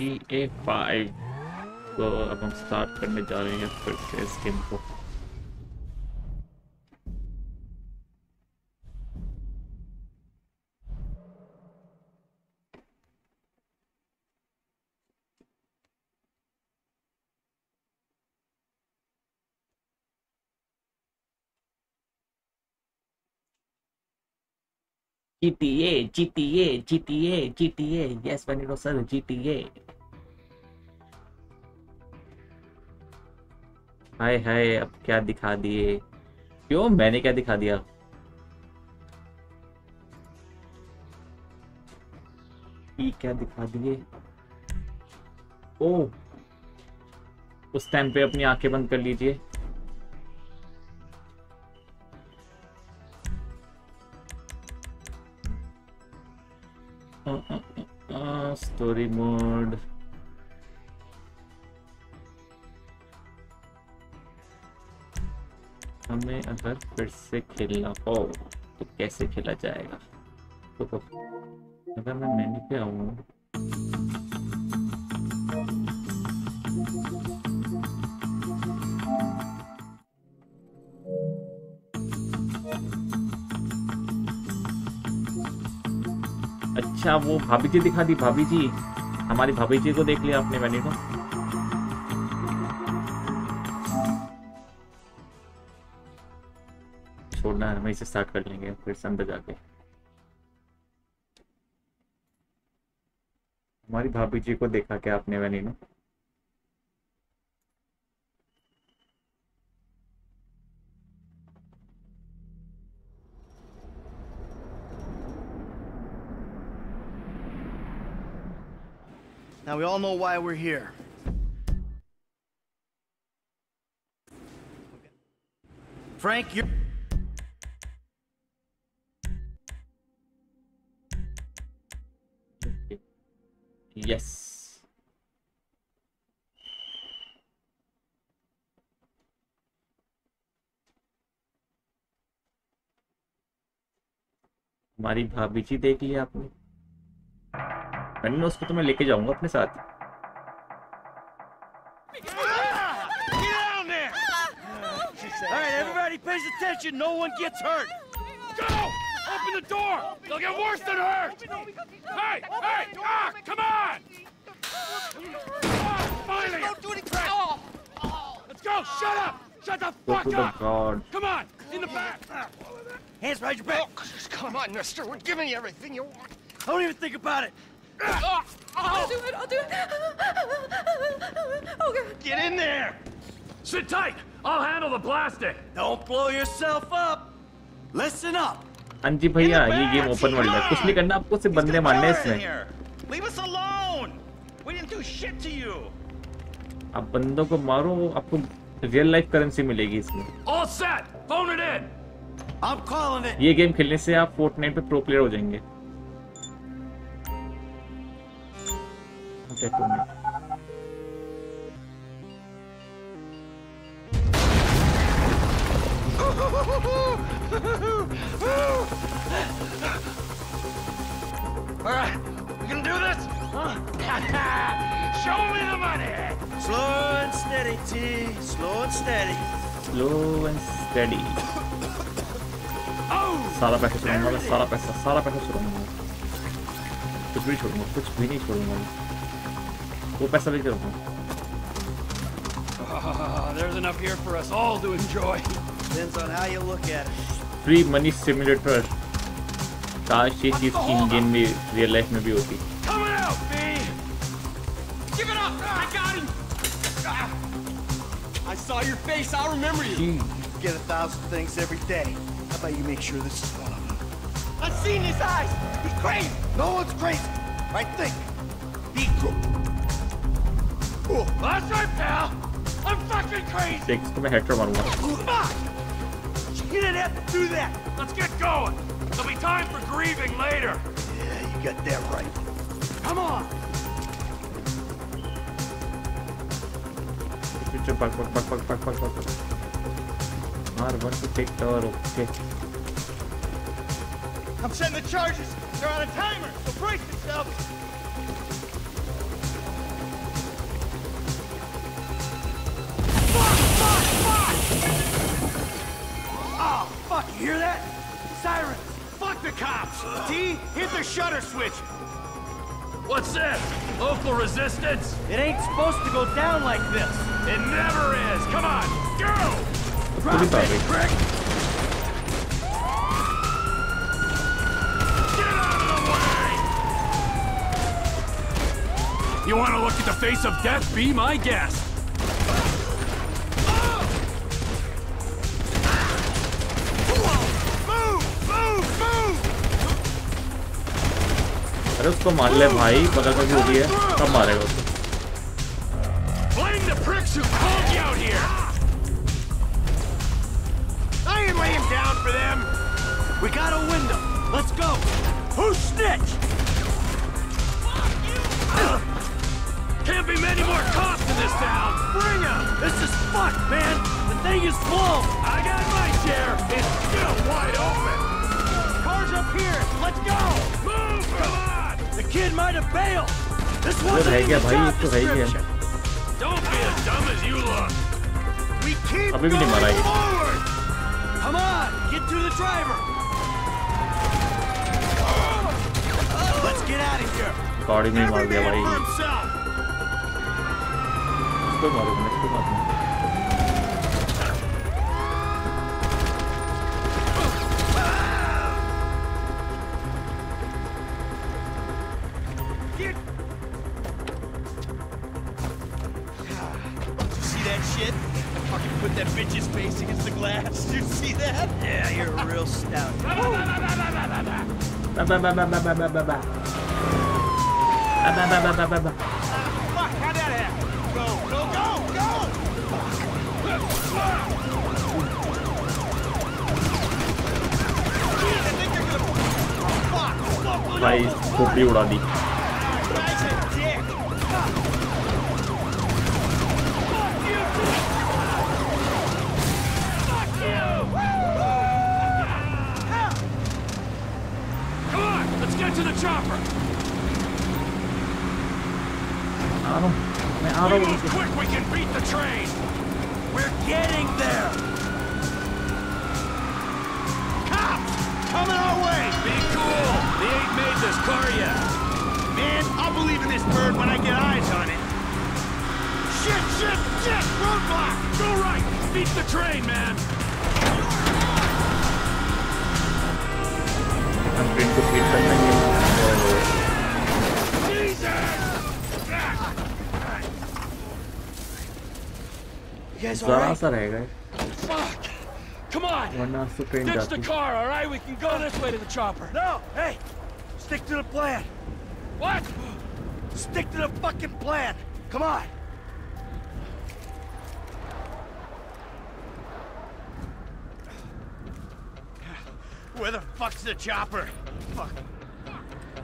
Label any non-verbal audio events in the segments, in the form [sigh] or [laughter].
GTA 5 तो अब हम स्टार्ट करने जा रहे हैं फिर से इस गेम को GTA, GTA, GTA, GTA. Yes, Vanito sir, GTA. हाय हाय, अब क्या दिखा दिए? क्यों? मैंने क्या दिखा दिया? क्या दिखा दिए? ओ, उस टाइम पे अपनी आँखें बंद कर लीजिए। स्टोरी मोड हमें अगर फिर से खेलना हो तो कैसे खेला जाएगा? तो अगर मैं मेन्यू पे आऊँ। अच्छा वो भाभी जी दिखा दी। भाभी जी, हमारी भाभी जी को देख लिया आपने मेन्यू को वहीं से स्टार्ट कर लेंगे फिर से अंदर जाके हमारी भाभी जी को देखा क्या आपने वैनी ने Now we all know why we're here. Frank, you're. Yes हमारी भाभी जी देख लिया आपने मैंने उसको तो मैं लेके जाऊँगा अपने साथ All right, everybody pays attention. No one gets hurt. Go! Open the door! They'll get worse than hurt! Hey! Hey! Ah! Come on! Ah, finally! Don't do anything. Let's go! Shut up! Shut the fuck to the up! god Come on! In the back! Hands behind your back. Come on, mister. We're giving you everything you want. Don't even think about it. I'll do it. I'll do it. Oh, God. Get in there. Sit tight! I'll handle the blasting! Don't blow yourself up. Listen up. हाँ जी भैया ये game open world है। कुछ नहीं करना आपको सिर्फ़ बंदे मारने इसमें. आप बंदों को मारो आपको रियल लाइफ करेंसी मिलेगी इसमें. ये गेम खेलने से आप फोर्टनाइट पे प्रो प्लेयर हो जाएँगे। Okay, Slow and steady. Oh! सारा पैसा छोड़ूंगा मैं सारा पैसा सारा पैसा छोड़ूंगा कुछ भी छोड़ूंगा कुछ भी नहीं छोड़ूंगा मैं वो पैसा भी छोड़ूंगा Ah, there's enough here for us all to enjoy. Depends on how you look at it. Free money simulator काश ये चीज इन गेम में रियल लाइफ में भी होती Coming out, B! Give it up! I got him! I saw your face. I'll remember you. Jeez. forget a thousand things every day. How about you make sure this is one of them? I've seen his eyes. He's crazy. No one's crazy. I think. Be cool. cool. That's right, pal. I'm fucking crazy. Take come here, Hector one one. Fuck! She didn't have to do that. Let's get going. There'll be time for grieving later. Yeah, you got that right. Come on. Back, back, back, back, back, back, back, back. To take okay. I'm sending the charges! They're on a timer, so brace yourself! Oh, fuck, you hear that? Sirens! Fuck the cops! D, hit the shutter switch! What's this? Local resistance? It ain't supposed to go down like this! It never is! Come on, go! Tá. You want to look at the face of death? Be my guest. अरे उसको मार ले भाई पता कभी होती है मारेगा उसको for them. We got a window. Let's go. Who snitched? Can't be many more cops in this town. Bring them. This is fucked, man. The thing is full. I got my share. It's still wide open. Car's up here. Let's go. Move. Come on. The kid might have bailed. This wasn't in the job description. Don't be as dumb as you look. We keep going forward. Come on! Get to the driver! Let's get out of here! गाड़ी में ही मार Every दिया man भाई for himself! इसको ba ba ba ba ba ba ba ba. Ba ba ba ba ba ba ba. Fuck, how'd that happen? Go, go, go, go! भाई खोपड़ी उड़ा दी सा रहेगा Fuck! Come on! वरना उसको ट्रेन Ditch the जाती car, alright? We can go this way to the chopper. No, hey, stick to the plan. What? Stick to the fucking plan. Come on. Where the fuck's the chopper? Fuck.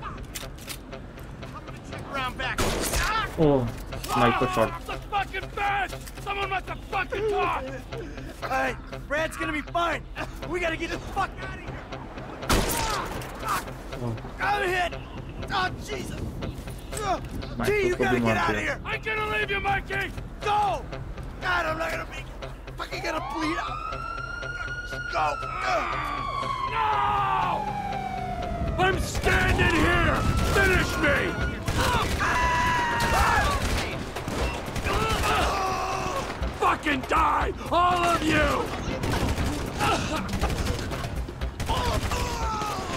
I'm gonna check around back. Ah! Oh sniper shot Off the fucking bed! Someone must have fucking talked! All right, Brad's gonna be fine. We gotta get the fuck out of here! Ah, ah, I'm hit! Oh, Jesus! Mike, Gee, you gotta get out of here! I'm gonna leave you, Mikey! Go! God, I'm not gonna make it! Fucking gonna bleed out! Go! No! I'm standing here! Finish me! Ah! ah! fucking die! All of you!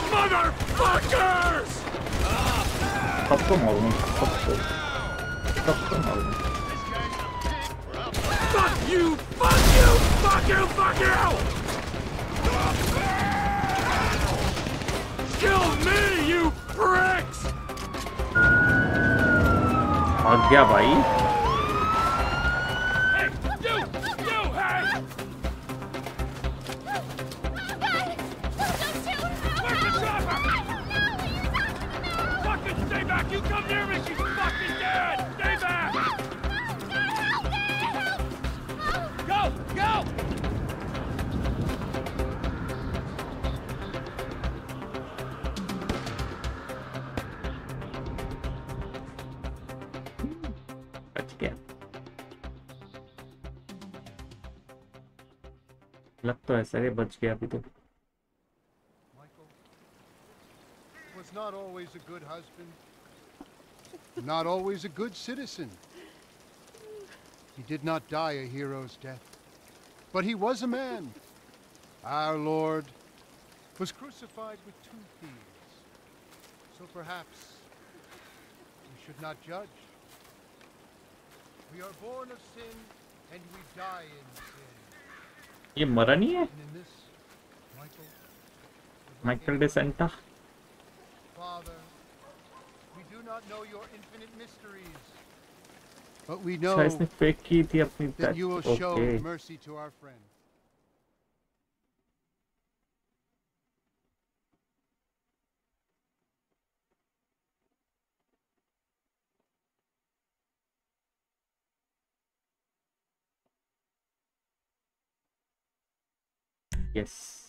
Motherfuckers! Fuck you! Fuck you! Fuck you! Fuck you! Kill me, you pricks! Agya bhai. back! You come near me, she's fucking dead! Stay back! Go! Go! बच गया लग तो ऐसा है बच गया अभी तो was not always a good husband, not always a good citizen. He did not die a hero's death, but he was a man. Our Lord was crucified with two thieves. So perhaps we should not judge. We are born of sin and we die in sin. ये मरा नहीं है And in this, Michael, the Michael Lord day Santa Father, we do not know your infinite mysteries. But we know that you will okay. show mercy to our friend. Yes.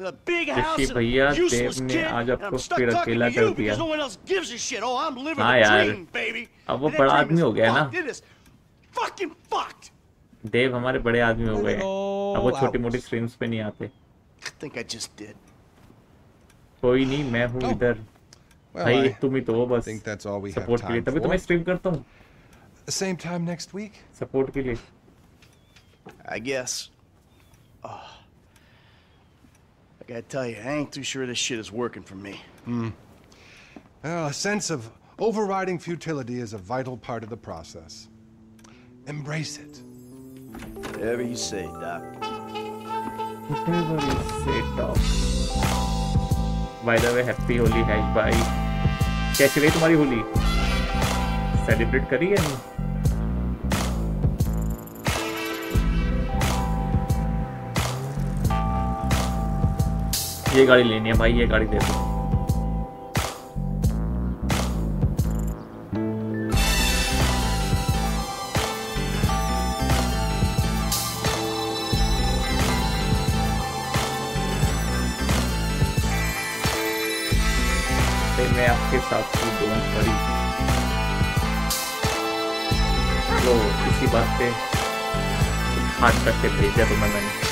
भैया देव ने आज आपको फिर अकेला कर दिया। हाँ यार अब वो बड़ा आदमी हो गया ना। देव हमारे बड़े आदमी हो गए अब वो छोटी मोटी स्ट्रीम्स पे नहीं आते। कोई नहीं मैं हूँ इधर। भाई तुम ही तो हो बस। सपोर्ट के लिए। तभी तो मैं स्ट्रीम करता हूँ। सपोर्ट के लिए। I guess. Oh. I gotta tell you, I ain't too sure this shit is working for me. Well, a sense of overriding futility is a vital part of the process. Embrace it. Whatever you say, Doc. By the way happy Holi hash भाई कैसी रही तुम्हारी Holi celebrate करी या नहीं ये गाड़ी लेनी है भाई, ये गाड़ी दे दो मैं आपके साथ तो इसी बात पे हाथ करके भेजा तुम्हें मैंने।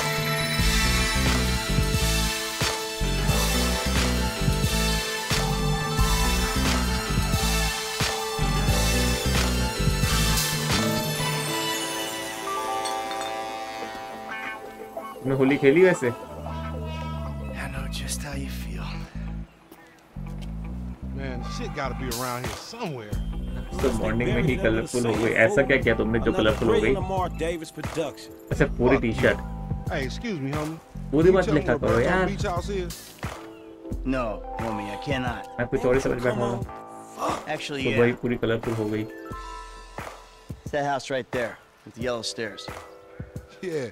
Be around here somewhere. तो मॉर्निंग में ही कलरफुल हो गई ऐसा क्या किया तुमने जो कलरफुल हो गई अच्छा पूरी टी शर्ट. पूरी बात लिखा करो यार? No, homie, I cannot. मैं कुछ और ही समझ बैठा हूँ Actually, तो. वही पूरी कलरफुल हो गई It's that house right there with the yellow stairs. Yeah.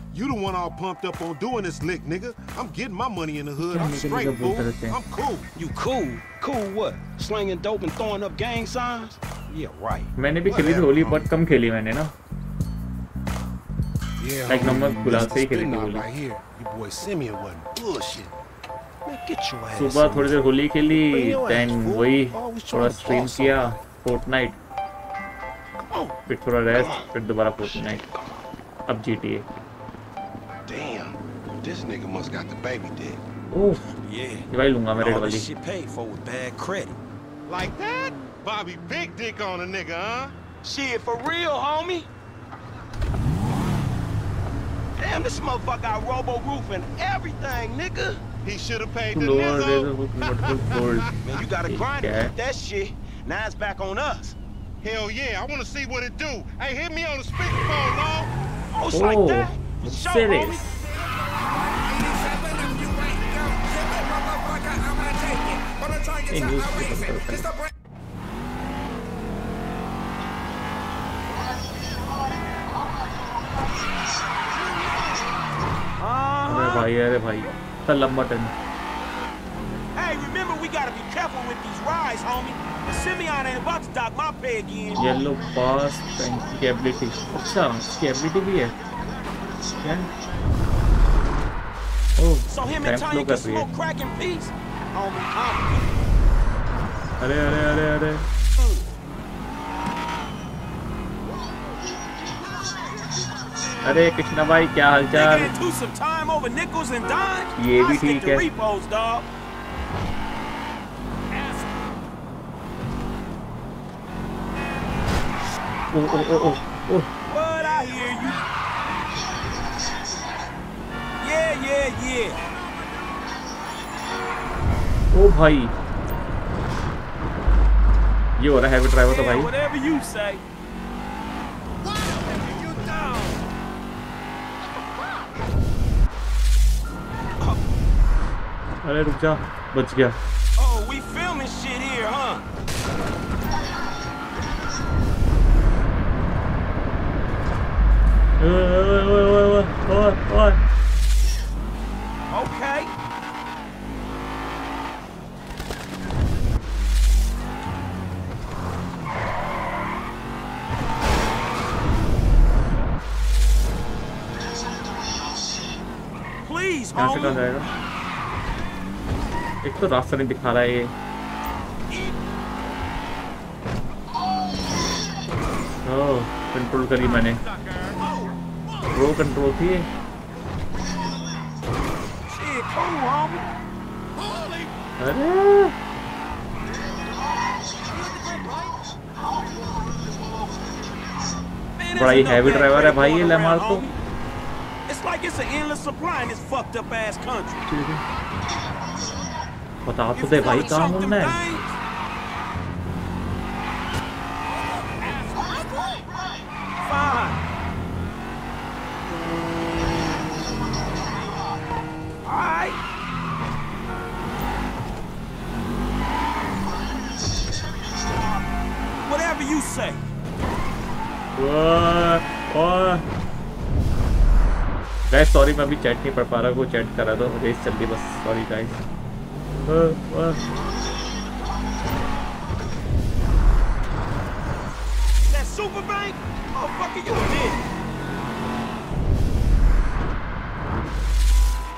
You the one all pumped up on doing this lick, nigga. I'm getting my money in the hood. I'm nigga, straight, nigga fool. बोलते रहते हैं। I'm cool. You cool? Cool what? Slinging dope and throwing up gang signs? Yeah, right. मैंने भी खेली थी होली बहुत कम खेली मैंने ना Yeah, Like homie, नमक गुलाल this से ही the खेली थी spin-off Holi right here. Your boy Simeon wasn't bullshit. Man, get your ass सुबह on. थोड़ी देर होली खेली Bring your then ass, fool. वही Always थोड़ा trying to स्ट्रीम boss किया somebody. फोर्टनाइट फिर थोड़ा रेस्ट फिर दोबारा फोर्टनाइट अब GTA Damn, this nigga must got the baby dick. Oh Yeah. ये भाई लूंगा मैं रेड All वाली this shit paid for with bad credit. Like that? Bobby big dick on a nigga, huh? Shit, for real, homie. Damn, this motherfucker got robo roof and everything, nigga. He should have paid the lower nizzo. Razor hook [laughs] multiple fold Man, you gotta grind to Okay. get that shit. Now it's back on us. Hell yeah, I want to see what it do. Hey, hit me on the speakerphone, Long. Oh, it's Oh, like that. it's Show, serious. homie. ये news paper करता है अरे Uh-huh. भाई अरे भाई इतना लंबा turn Hey, remember we gotta be careful with these rides, homie. The Simeon ain't about to dock my pay again. Yellow pass tank की एबिलिटी अच्छा इसकी एबिलिटी भी है Oh, so him and Tonya can smoke crack in peace. Homie, I'm अरे अरे अरे अरे अरे कृष्णा भाई क्या हालचाल ये भी ठीक है। ओ ओ ओ ओ ओ। Yeah, yeah, yeah. ओ भाई ये हो रहा है हैवी ड्राइवर तो Yeah, भाई whatever you say. अरे रुक जा बच गया Oh, we filming shit here, huh? ओए ओए ओए ओए ओए ओए ओए Okay. Please, यहाँ से कहाँ जाएगा? एक तो रास्ता नहीं दिखा रहा है ये। कंट्रोल करी मैंने। वो कंट्रोल थी बड़ा ही हैवी ड्राइवर है भाई ये लेमार को तो। बता तो दे भाई कहाँ हूँ है गाइस सॉरी मैं अभी चैट नहीं पढ़ पा रहा वो चैट करा दो रेस चल रही बस sorry guys That super bank? Motherfucker, you a bitch.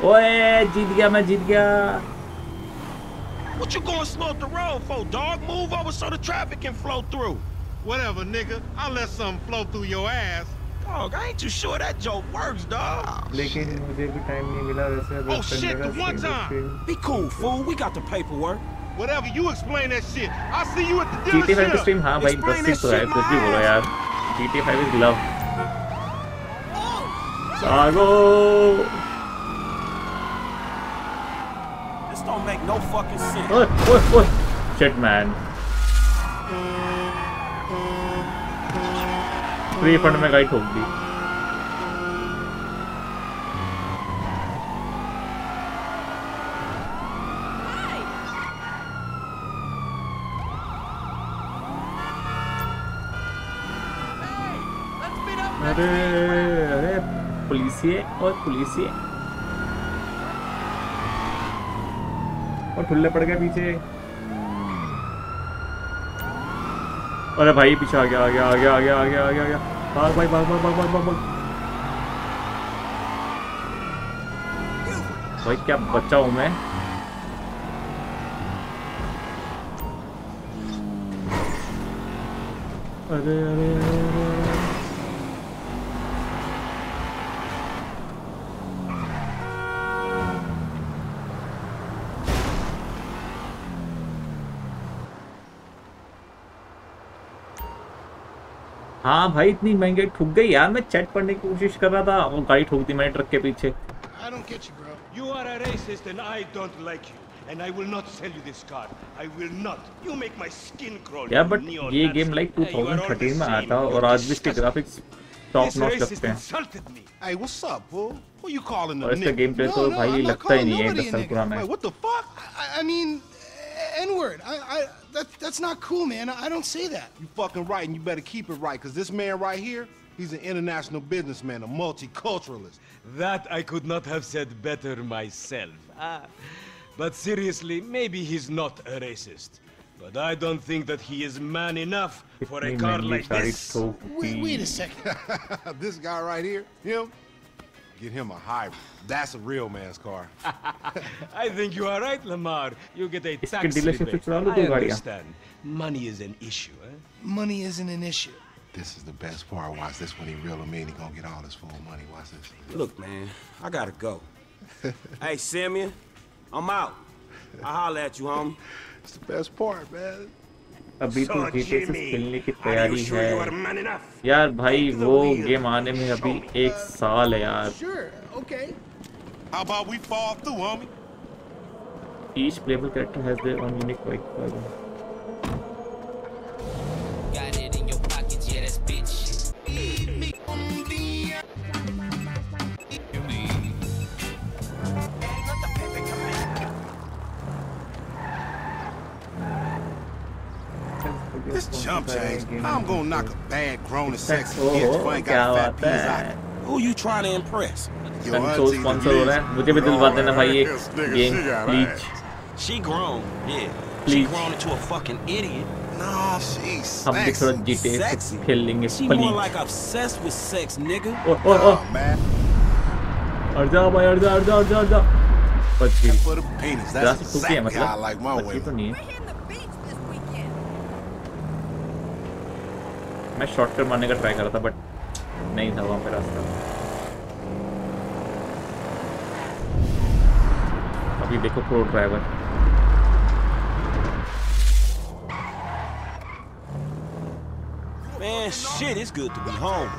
ओए जीत गया मैं जीत गया What you going slow up the road for, dog? Move over so the traffic can flow through. Whatever, nigga. I'll let something flow through your ass. Dog, I ain't too sure that joke works, dog. लेकिन मुझे भी time नहीं मिला वैसे Oh, shit, the one time. Be cool, fool. We got the paperwork. Whatever, you explain that shit. I'll see you at the GTA 5 की dealership. Stream हाँ भाई Explain interesting that तो है shit, कुछ भी my बोलो ass. यार GTA 5 is love sago This don't make no fucking sense. ओए ओए ओए शिट मैन Free fund में गाइड ठोक दी अरे अरे, पुलिसिए और पुलिसिए। और ठुल्ले पड़ गए पीछे। अरे भाई, पीछे आ गया आ गया आ गया आ गया आ गया आ गया आ गया। भाग भाई भाग भाग भाग भाग भाग भाई क्या बच्चा हूँ मैं अरे अरे, अरे हाँ भाई इतनी महँगाई ठुक गई यार मैं चैट पढ़ने की कोशिश कर रहा था वो गाड़ी ठोक दी मैंने ट्रक के पीछे I don't get you, bro. You are a racist and I don't like you. And I will not sell you this car. I will not. You make my skin crawl. यार you ये game like Hey, you are all the 2013 में आया था और आज भी इसके graphics top notch लगते हैं. Hey, what's up, fool? Who you calling a और इसका nigga? गेम प्ले तो भाई लगता ही नहीं है दस साल nigga. पुराना है what the fuck? I mean, N-word. I, I, that, that's not cool, man. I, I don't say that. You fucking right, and you better keep it right, because this man right here, he's an international businessman, a multiculturalist. That I could not have said better myself. Ah. But seriously, maybe he's not a racist. But I don't think that he is man enough for a car like this. Wait, wait a second. [laughs] this guy right here, him? Get him a hybrid. That's a real man's car. [laughs] I think you are right, Lamar. You get a tax rebate. I understand. Money is an issue, eh? Money isn't an issue. This is the best part. Watch this when he reel me. He gonna get all his full money. Watch this. Look, man, I gotta go. [laughs] hey, Simeon, I'm out. I'll holler at you, homie. it's the best part, man. अभी तो जीते से खेलने की तैयारी है यार भाई वो गेम आने में अभी एक साल है यार Each playable character has their own unique weapon. chump change. I'm gonna knock a bad, grown and sexy Oh, bitch who ain't क्या got fat बात peas है out. Who you trying to impress? Your console auntie, sponsor हो रहा है मुझे भी दिलवा देना भाई ये This nigga, game she got please ass. She grown, yeah. She Please. grown into a fucking idiot. No, she's हम भी थोड़ा sexy. GTA Sexy. से खेल लेंगे She more please like obsessed with sex, nigga. O O O Oh, man. अड़ जा भाई अड़ जा अड़ जा अड़ जा अड़ जा बच गई For the penis. That's graphic टूटी है exactly how I मतलब like my बची तो women. नहीं है मैं शॉर्टकट मारने का ट्राई कर रहा था बट नहीं था वहाँ पे रास्ता अभी देखो pro driver Man, shit, it's good to be home.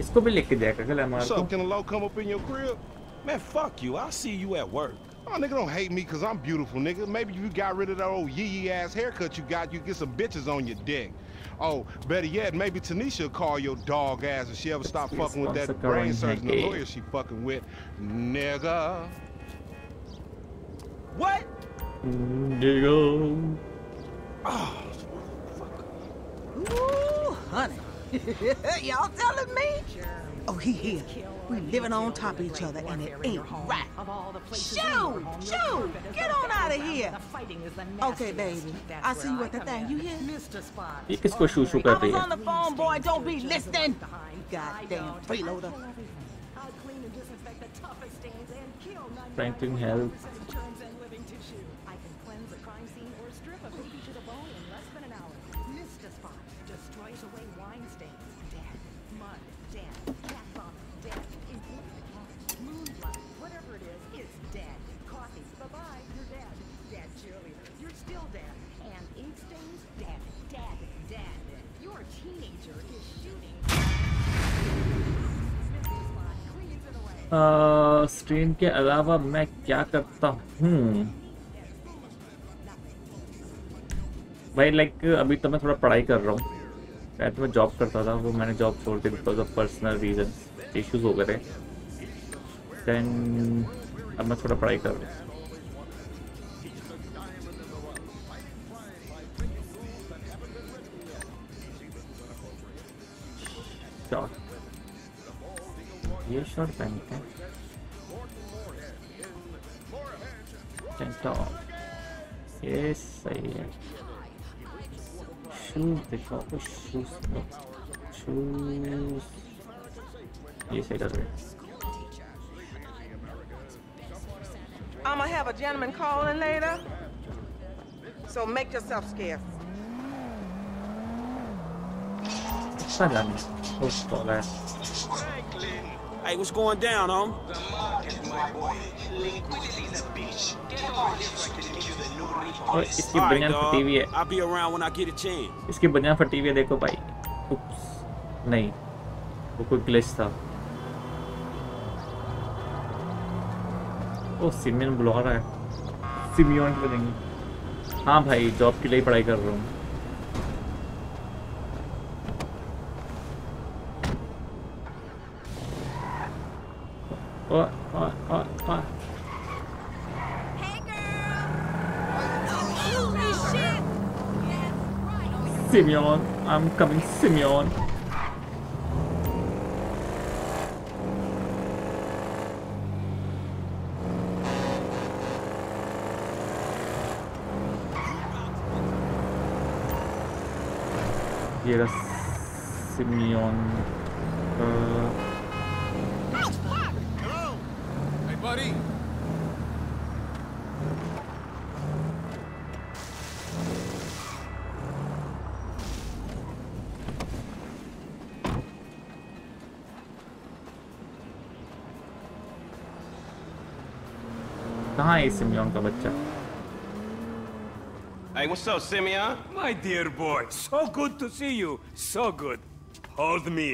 इसको भी लेके जाएगा कल What's हमारे up? Can a low come up in your crib? Man, fuck you. I'll see you at work. Oh, nigga, don't hate me because I'm beautiful, nigga. Maybe you got rid of that old yee-yee ass haircut you got, you get some bitches on your dick. Oh, better yet, maybe Tanisha will call your dog ass if she ever stop She's fucking with that brain surgeon, the lawyer she fucking with. Nigga. What? Digo. Oh, Ooh, honey. [laughs] Y'all telling me? Oh, he here. We living on top of each other, and it ain't right. Shoo! Shoo! Get on out of here. Okay, baby. I see you at the thing. You hear? ये किसको शू शू कर I रही was है on the phone, boy. Don't be listening. Goddamn freeloader. Franklin Health Stream के अलावा मैं क्या करता हूँ? भाई लाइक अभी तो मैं थोड़ा पढ़ाई कर रहा हूँ। पहले तो मैं जॉब करता था, वो मैंने जॉब छोड़ दी because of personal reason issues हो गए थे। देन अब मैं थोड़ा पढ़ाई कर रहा हूँ। You sure, Penta? Penta off. Yes, I am. Shoes, the shoes. Oh, shoes. Yes, I got it. I'ma have a gentleman calling later. So make yourself scarce. Salami. Justo, guys. Hey, what's going down, homie? और इसकी All right, बनियान dog. फटी हुई है। I'll be around when I get a chance. इसकी बनियान फटी हुई है देखो भाई। उप्स। नहीं। वो कोई ग्लिच था। ओ सिमियन बुला रहा है। सिमियन बनेंगे हाँ भाई जॉब के लिए ही पढ़ाई कर रहा हूँ। Simeon. I'm coming, Simeon. Get Simeon कहाँ है सिमियन का बच्चा Hey, what's up, Simeon? My dear boy, so good to see you. So good. Hold me.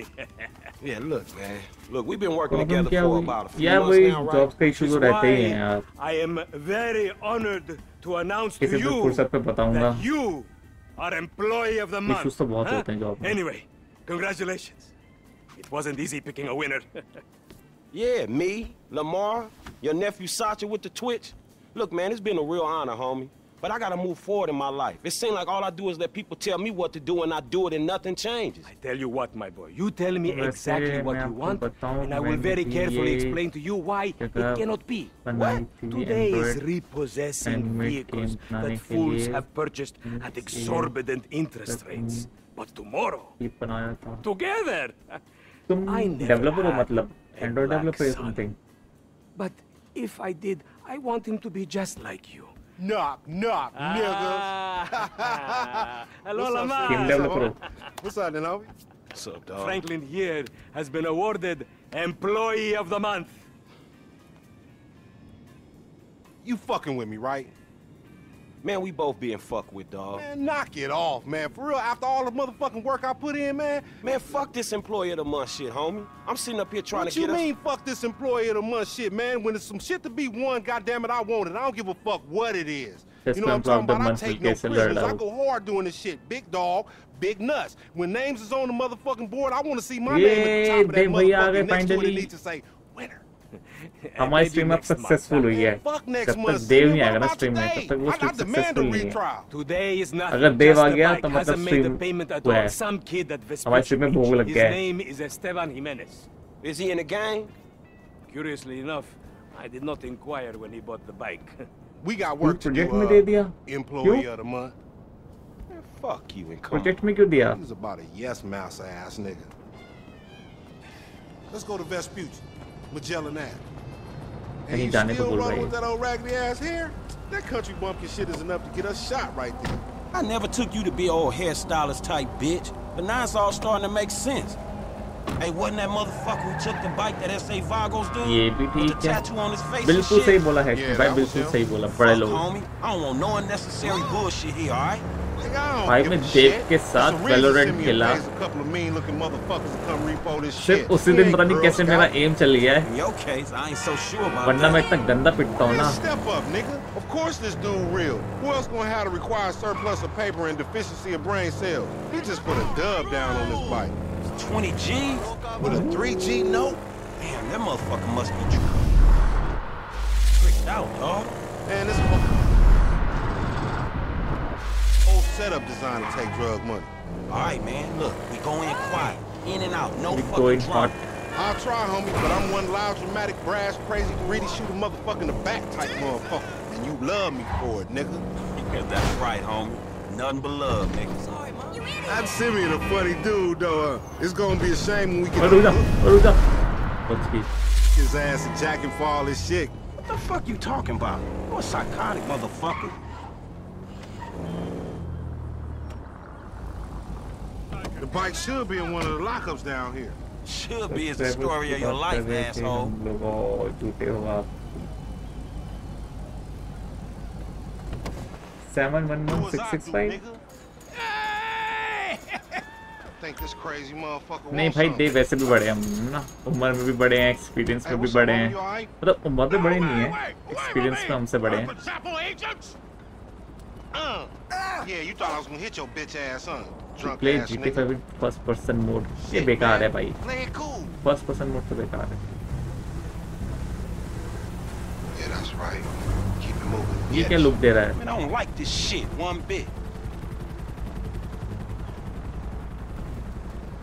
[laughs] Yeah, look, man. Look, we've been working problem together क्या for हुई about a few यार months वही now, right? Job का issue तो Which is रहते ही हैं why यार I am very honored to announce to किसी दिन you फुर्सत पे बताऊंगा that you are employee of the month. Issues तो बहुत huh? होते हैं जॉब में Anyway, congratulations. It wasn't easy picking a winner. [laughs] Yeah, me, Lamar, your nephew Sacha with the Twitch. Look, man, it's been a real honor, homie. But I gotta move forward in my life. It seems like all I do is let people tell me what to do and I do it and nothing changes. I tell you what, my boy, you tell me exactly what you want and I will very carefully explain to you why it cannot be. What? Today is repossessing vehicles that fools have purchased at exorbitant interest rates. But tomorrow, together, I never. Android developer is something. But if I did, I want him to be just like you. Knock, knock, ah. niggas. [laughs] Hello, Lamar. Game developer. What's up, Ninobi? What's up, dog? Franklin here has been awarded Employee of the Month. You fucking with me, right? Man, we both being fucked with, dog. Man, knock it off, man. For real, after all the motherfucking work I put in, man. Man, fuck this employee of the month shit, homie. I'm sitting up here trying what to get What you mean, us... fuck this employee of the month shit, man? When it's some shit to be won, goddammit, I want it. I don't give a fuck what it is. This you know what I'm talking about? I take no prisoners. I go hard doing this shit. Big dog, big nuts. When names is on the motherfucking board, I want to see my yeah, name at the top of that motherfucking next finally. to it. It needs to say winner. हमारी stream अब. Successful हुई है जब तक देव नहीं आएगा ना stream में तब तक वो स्ट्रीम सक्सेसफुल नहीं है अगर देव आ गया तो मतलब at हुआ है। हमारी स्ट्रीम में भोग लग गया है is he in the gang? Curiously enough, I did not inquire when he bought the bike. We got work to do, project uh, employee of the month. Man, fuck you and come. Project में क्यों दिया He's about a yes mouse ass nigga. Let's go to Vespucci, Magellan Ave. And कहीं you जाने को still बोल rolling रही with that old raggedy ass hair? That country bumpkin shit is enough to get us shot right there. I never took you to be old hairstylist type bitch, but now it's all starting to make sense. Hey, wasn't that motherfucker who took the bike that S.A. Vagos dude? ये भी With the ठीक है tattoo on his face बिल्कुल and सही shit? बोला है Yeah, भाई that was बिल्कुल him. सही बोला बड़े Fuck, लोग homie. I don't want no unnecessary bullshit here, all right? Nigga, I don't भाई give मैं a देव shit. के साथ There's a reason Valorant Simeon खेला। pays a couple of mean looking motherfuckers to come repo this shit. सिर्फ उसी He दिन ain't पता नहीं Girl कैसे मेरा Scout. एम चल गया है In your case, I ain't so sure about वरना that. मैं इतना गंदा पिटता हूँ Man, ना step up, nigga. Of course this dude real. Who else gonna have to require surplus of paper and deficiency of brain cells? He just put a dub down on this bike. 20 G's? With a 3G note? Damn, that motherfucker must be tr- tricked out, dog. Man, this fucking setup designed to take drug money. All right, man. Look, we go in quiet, in and out, no we fucking drama. I'll try, homie, but I'm one loud, dramatic, brass, crazy, greedy, shoot a motherfucker in the back type motherfucker. And you love me for it, nigga. Yeah, that's right, homie. Nothing but love, nigga. Sorry, mom. You idiot. I'm Simeon, a funny dude, though. It's gonna be a shame when we get. Hold up, hold up. What's? His ass and jacking for all this shit. What the fuck you talking about? You a psychotic motherfucker. The bike should be in one of the lockups down here. Should be as the Subscribers story की of your बात life, कर रहे थे asshole. हम लोग और झूठे हो आप seven one one six six five [laughs] Think this crazy motherfucker नहीं wants भाई something. दे वैसे भी बड़े हैं हम ना उम्र में भी बड़े हैं एक्सपीरियंस में भी बड़े हैं मतलब उम्र में बड़े नहीं है एक्सपीरियंस में हमसे बड़े हैं Uh, yeah, you thought I was gonna hit your bitch ass, huh? Drunk play ass GT nigga. Five first person mode ये बेकार है भाई Play it cool. First person mode तो बेकार है Yeah, that's right. Keep it moving. ये क्या look दे रहा है Man, I don't like this shit one bit.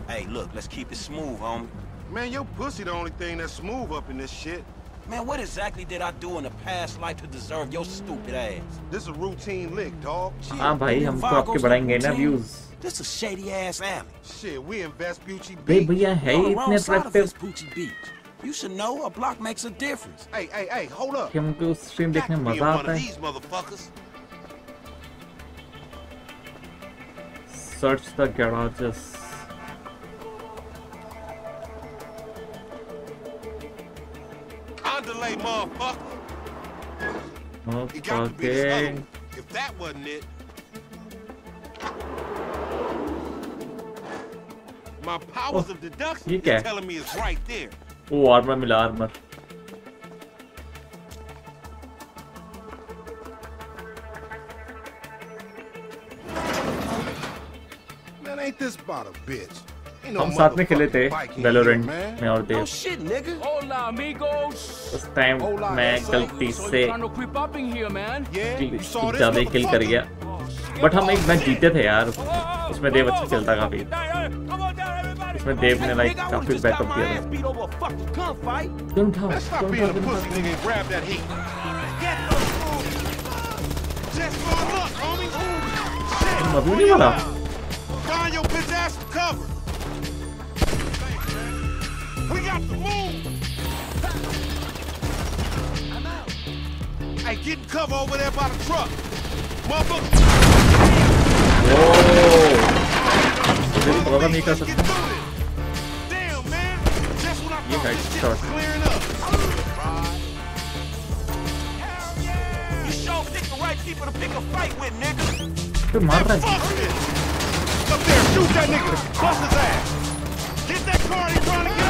Hey, look, let's keep it smooth, homie. Man, your pussy the only thing that's smooth up in this shit. Man, what exactly did I do in a past life to deserve your stupid ass? This a routine lick, dog. हाँ भाई हम तो आपके बढ़ाएंगे ना views This a shady ass alley. Shit, we in Vespucci भाई Beach. भैया है You're he on the wrong इतने side of attractive Vespucci Beach. You should know a block makes a difference. Hey, hey, hey, hold up. कि हमको उस stream देखने में Be मजा one आता of है these motherfuckers. Search Underlay, motherfucker. It got to be this okay other one. If that wasn't it. My powers of deduction ये क्या is है? telling me it's right there. O armour मिला armour Man, ain't this about a bitch? हम साथ में खेले थे Valorant में और देव उस टाइम मैं गलती से ज़्यादा किल कर गया। बट हम एक मैच जीते थे यार। उसमें देव अच्छा खेलता काफ़ी। उसमें देव ने लाइक काफ़ी बैकअप किया था। मरू नहीं cover. Attack me! I'm out. Hey, get in cover over there by the truck. Motherfucker. Whoa. Logo me. Damn, man. Just when I thought this shit was clearing up. You sure picked the right people to pick a fight with, nigga. Good mother. Fuck. Up there, shoot that nigga. Bust his ass. Get that car and trying to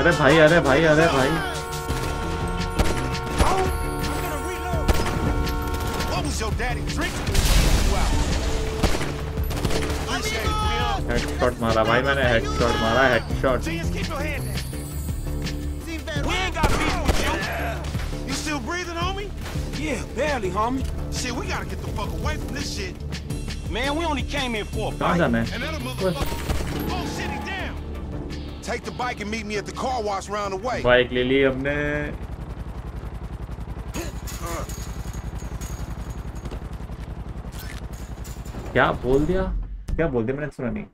अरे भाई अरे भाई अरे भाई What was your daddy drinking? Wow. Appreciate it, Pimp. Headshot मारा भाई मैंने headshot मारा headshot Genius, keep your hand down. We ain't got beef with you. You still breathing, homie? Yeah, barely, homie. Shit, we gotta get the fuck away from this shit. Man, we only came in for a कहाँ fight. जाना है And that motherfucker. Take the bike and meet me at the car wash round the way. Bike ले ली हमने। क्या बोल दिया? क्या बोल दिया? मैंने सुना नहीं।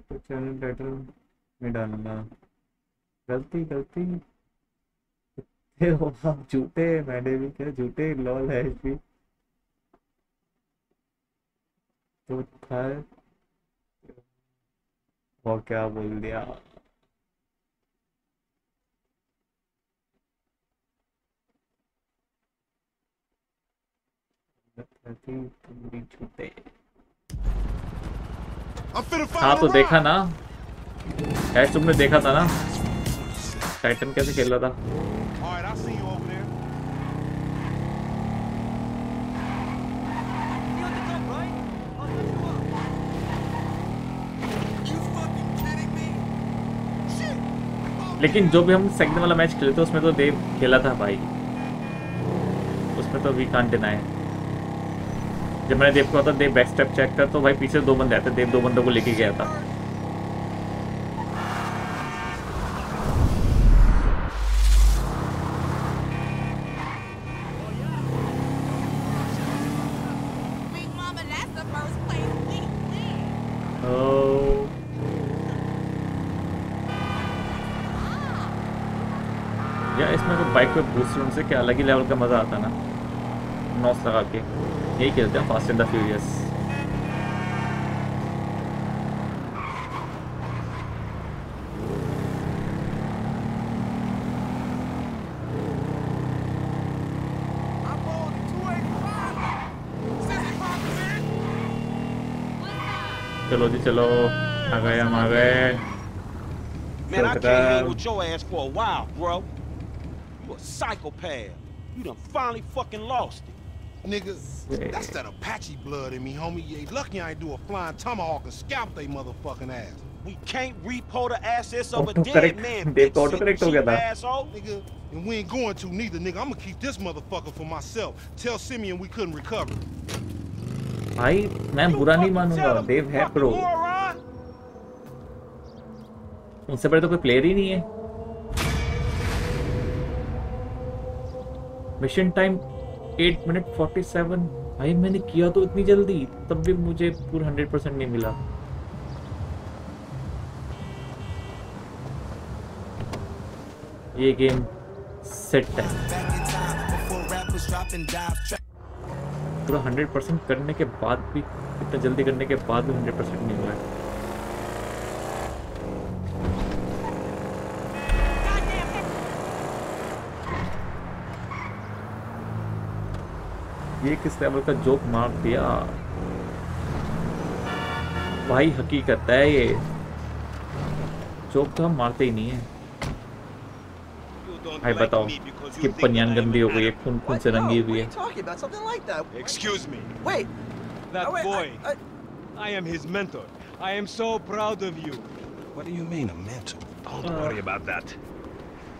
तो चैनल टाइटल में डालना। गलती गलती। हो आप, झूठे। मैंने भी क्या झूठे? लॉल है भी तो था और क्या बोल दिया? हाँ तो देखा ना। ऐश तुमने देखा था ना। टाइटन कैसे खेल रहा था All right, I'll see you over there. लेकिन जो भी हम सेकंड वाला मैच खेले थे, उसमें तो देव खेला था भाई। उसमें तो वी कांट डिनाई जब मैंने देव को था, देव बैक स्टेप चेक कर तो भाई पीछे दो बंदे आते देव दो बंदों को लेके गया था। अलग ही लेवल का मज़ा आता ना नॉस लगा के यही खेलते हैं फास्ट एंड द फ्यूरियस चलो जी चलो आ गए हम आ गए Man, I can't hang with your ass for a while, bro. You a psychopath. You done finally fucking lost it. Nigga, that's that Apache blood in me, homie. You ain't lucky I ain't do a flying tomahawk and scalp they motherfucking ass. We can't repo the assets of a Auto dead correct. man, Dev bitch, को auto correct हो गया cheap था. asshole. Nigga, and we ain't going to neither, nigga. I'm gonna keep this motherfucker for myself. Tell Simeon we couldn't recover. भाई मैं बुरा नहीं मानूंगा देव है प्रो Moron! उनसे बड़े तो कोई प्लेयर ही नहीं है मिशन टाइम 8 मिनट 47 भाई, मैंने किया तो इतनी जल्दी, तब भी मुझे पूरा 100% नहीं मिला। ये गेम सेट है। पूरा 100% करने के बाद भी, इतना जल्दी करने के बाद भी 100% नहीं हुआ ये किस लेवल का जोक मार दिया भाई हकीकत है ये जोक तो हम मारते ही नहीं है भाई बताओ कि पनियान गंदी हो गई है खून खून से रंगी हुई है I am so proud of you. What do you mean a mentor? Don't uh. worry about that.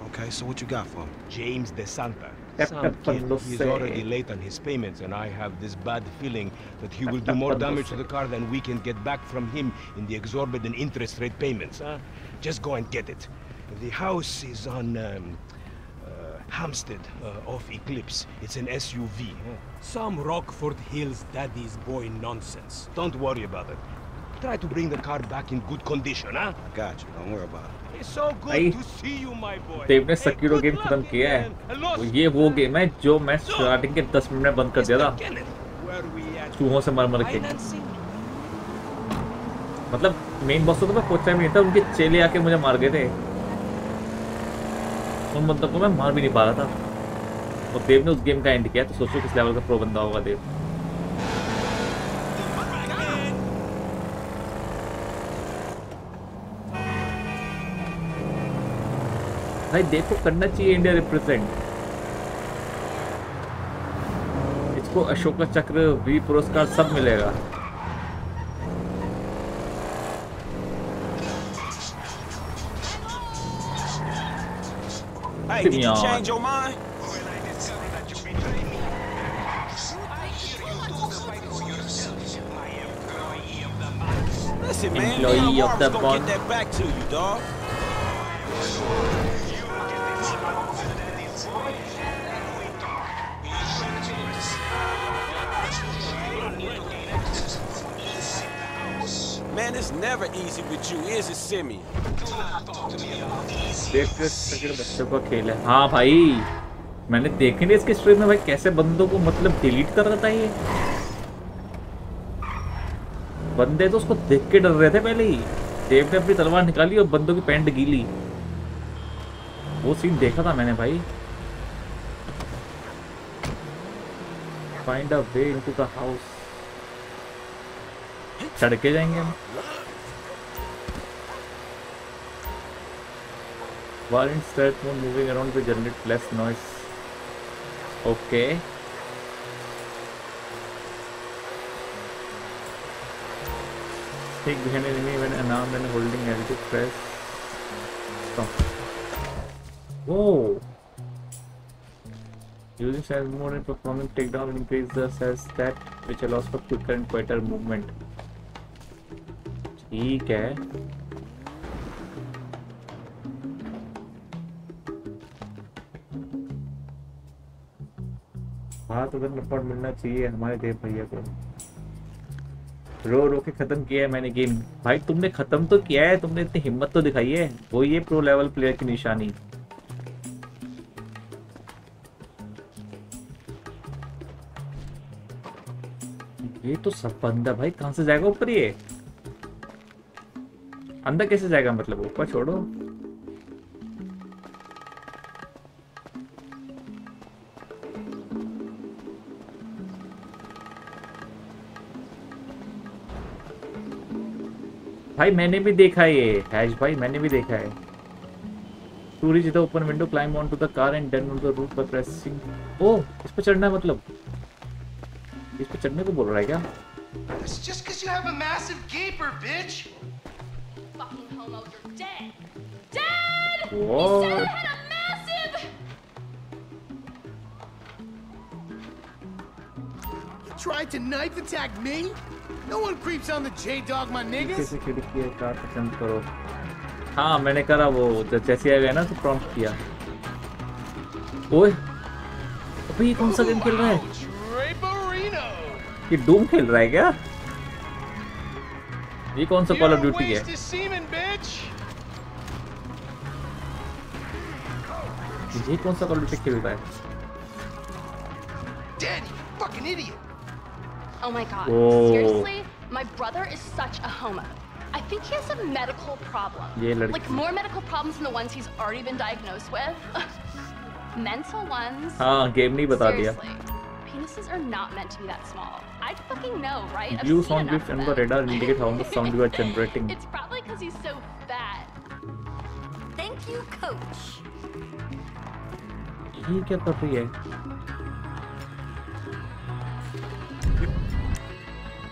Okay, so what you got for him? James De Santa. Some [laughs] kid. Pando He is already late on his payments, and I have this bad feeling that he will do more [laughs] damage to the car than we can get back from him in the exorbitant interest rate payments. Huh? Just go and get it. The house is on um, uh, Hampstead uh, off Eclipse. It's an SUV. huh? Some Rockford Hills daddy's boy nonsense. Don't worry about it. Try to bring the car back in good condition, huh? I got you. Don't worry about it. भाई. देव ने Sekiro game खत्म किया है। वो ये वो game है जो मैं स्टार्टिंग के 10 मिनट में बंद कर दिया था? चूहों से मर मर के मतलब मेन बॉस तो मैं पहुँचा भी नहीं था उनके चेले आके मुझे मार गए थे। उन बंदों को मैं मार भी नहीं पा रहा था। और देव ने उस गेम का एंड किया तो सोचो किस लेवल का प्रो बंदा होगा देव भाई देखो करना चाहिए इंडिया रिप्रेजेंट इसको अशोका चक्र वीर पुरस्कार सब मिलेगा Hey, did you change your mind? Listen, man, Employee damn, of the month. get that back to you, dog. Man, it's never easy with you, is it, Simeon? देख के सके बच्चों का खेल है। हाँ भाई मैंने देखे नहीं इसके स्ट्रीम में भाई कैसे बंदों को मतलब डिलीट कर रहा था ये। बंदे तो उसको देख के डर रहे थे पहले ही। देव ने अपनी तलवार निकाली और बंदों की पैंट गीली। वो सीन देखा था मैंने भाई। Find a way into the house चढ़ के जाएँगे हम। Warrant stealth mode moving around the generate less noise okay ठीक behind enemy when a now when holding L two press stop oh using stealth mode in performing takedown increase the stealth stat which allows for quicker and quieter movement ठीक है। हाँ तो report मिलना चाहिए हमारे देव भैया को। रो रो के खत्म किया है मैंने गेम भाई, तुमने खत्म तो किया है, तुमने इतनी हिम्मत तो दिखाई है। वो ये प्रो लेवल प्लेयर की निशानी। ये तो सब बंदा भाई, कहाँ से जाएगा ऊपर ये? अंदर कैसे जाएगा मतलब? ऊपर छोड़ो। भाई, मैंने भी देखा ये। हैश भाई, मैंने भी देखा है। To reach open window climb on to the car and then on the roof by pressing oh इस पर चढ़ना है मतलब? इस पर चढ़ने को बोल रहा है क्या? Just because you have a massive gap bitch Dead! He What? said I had a massive. You tried to knife attack me? No one creeps on the J-Dog, my नीचे niggas. से खिड़की है कार पसंद करो हाँ मैंने करा वो जब जैसे आ गया ना तो प्रॉम्प्ट किया ओए अबे ये कौन सा गेम खेल रहा है Draperino. ये डूम खेल रहा है क्या ये कौन सा कॉल ऑफ ड्यूटी है ये कौन सा कॉल ऑफ ड्यूटी खेल रहा है Dead, you fucking idiot. Oh my god. Oh. Seriously? My brother is such a homo. I think he has a medical problem. ये लड़की- Like more medical problems than the ones he's already been diagnosed with. [laughs] Mental ones. हाँ game नहीं बता दिया Seriously. Penises are not meant to be that small. I fucking know, right? I've Blue seen sound enough bits of on the them. radar indicate how much sound you are generating. [laughs] It's probably because he's so fat. Thank you, coach. ये क्या कर रही है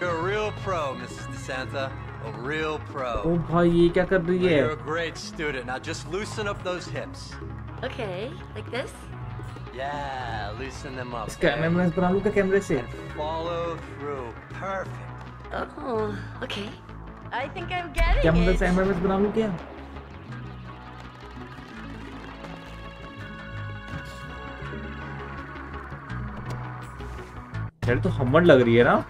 You're a real pro, Mrs. De Santa. A real pro. Oh, boy! You're a great student. Now just loosen up those hips. Okay, like this? Yeah, loosen them up. Is memorise बना लूँ क्या कैमरे से? Follow through. Perfect. Oh, okay. I think I'm getting it. क्या मतलब memorise बना लूँ क्या? यार तो हमर लग रही है ना।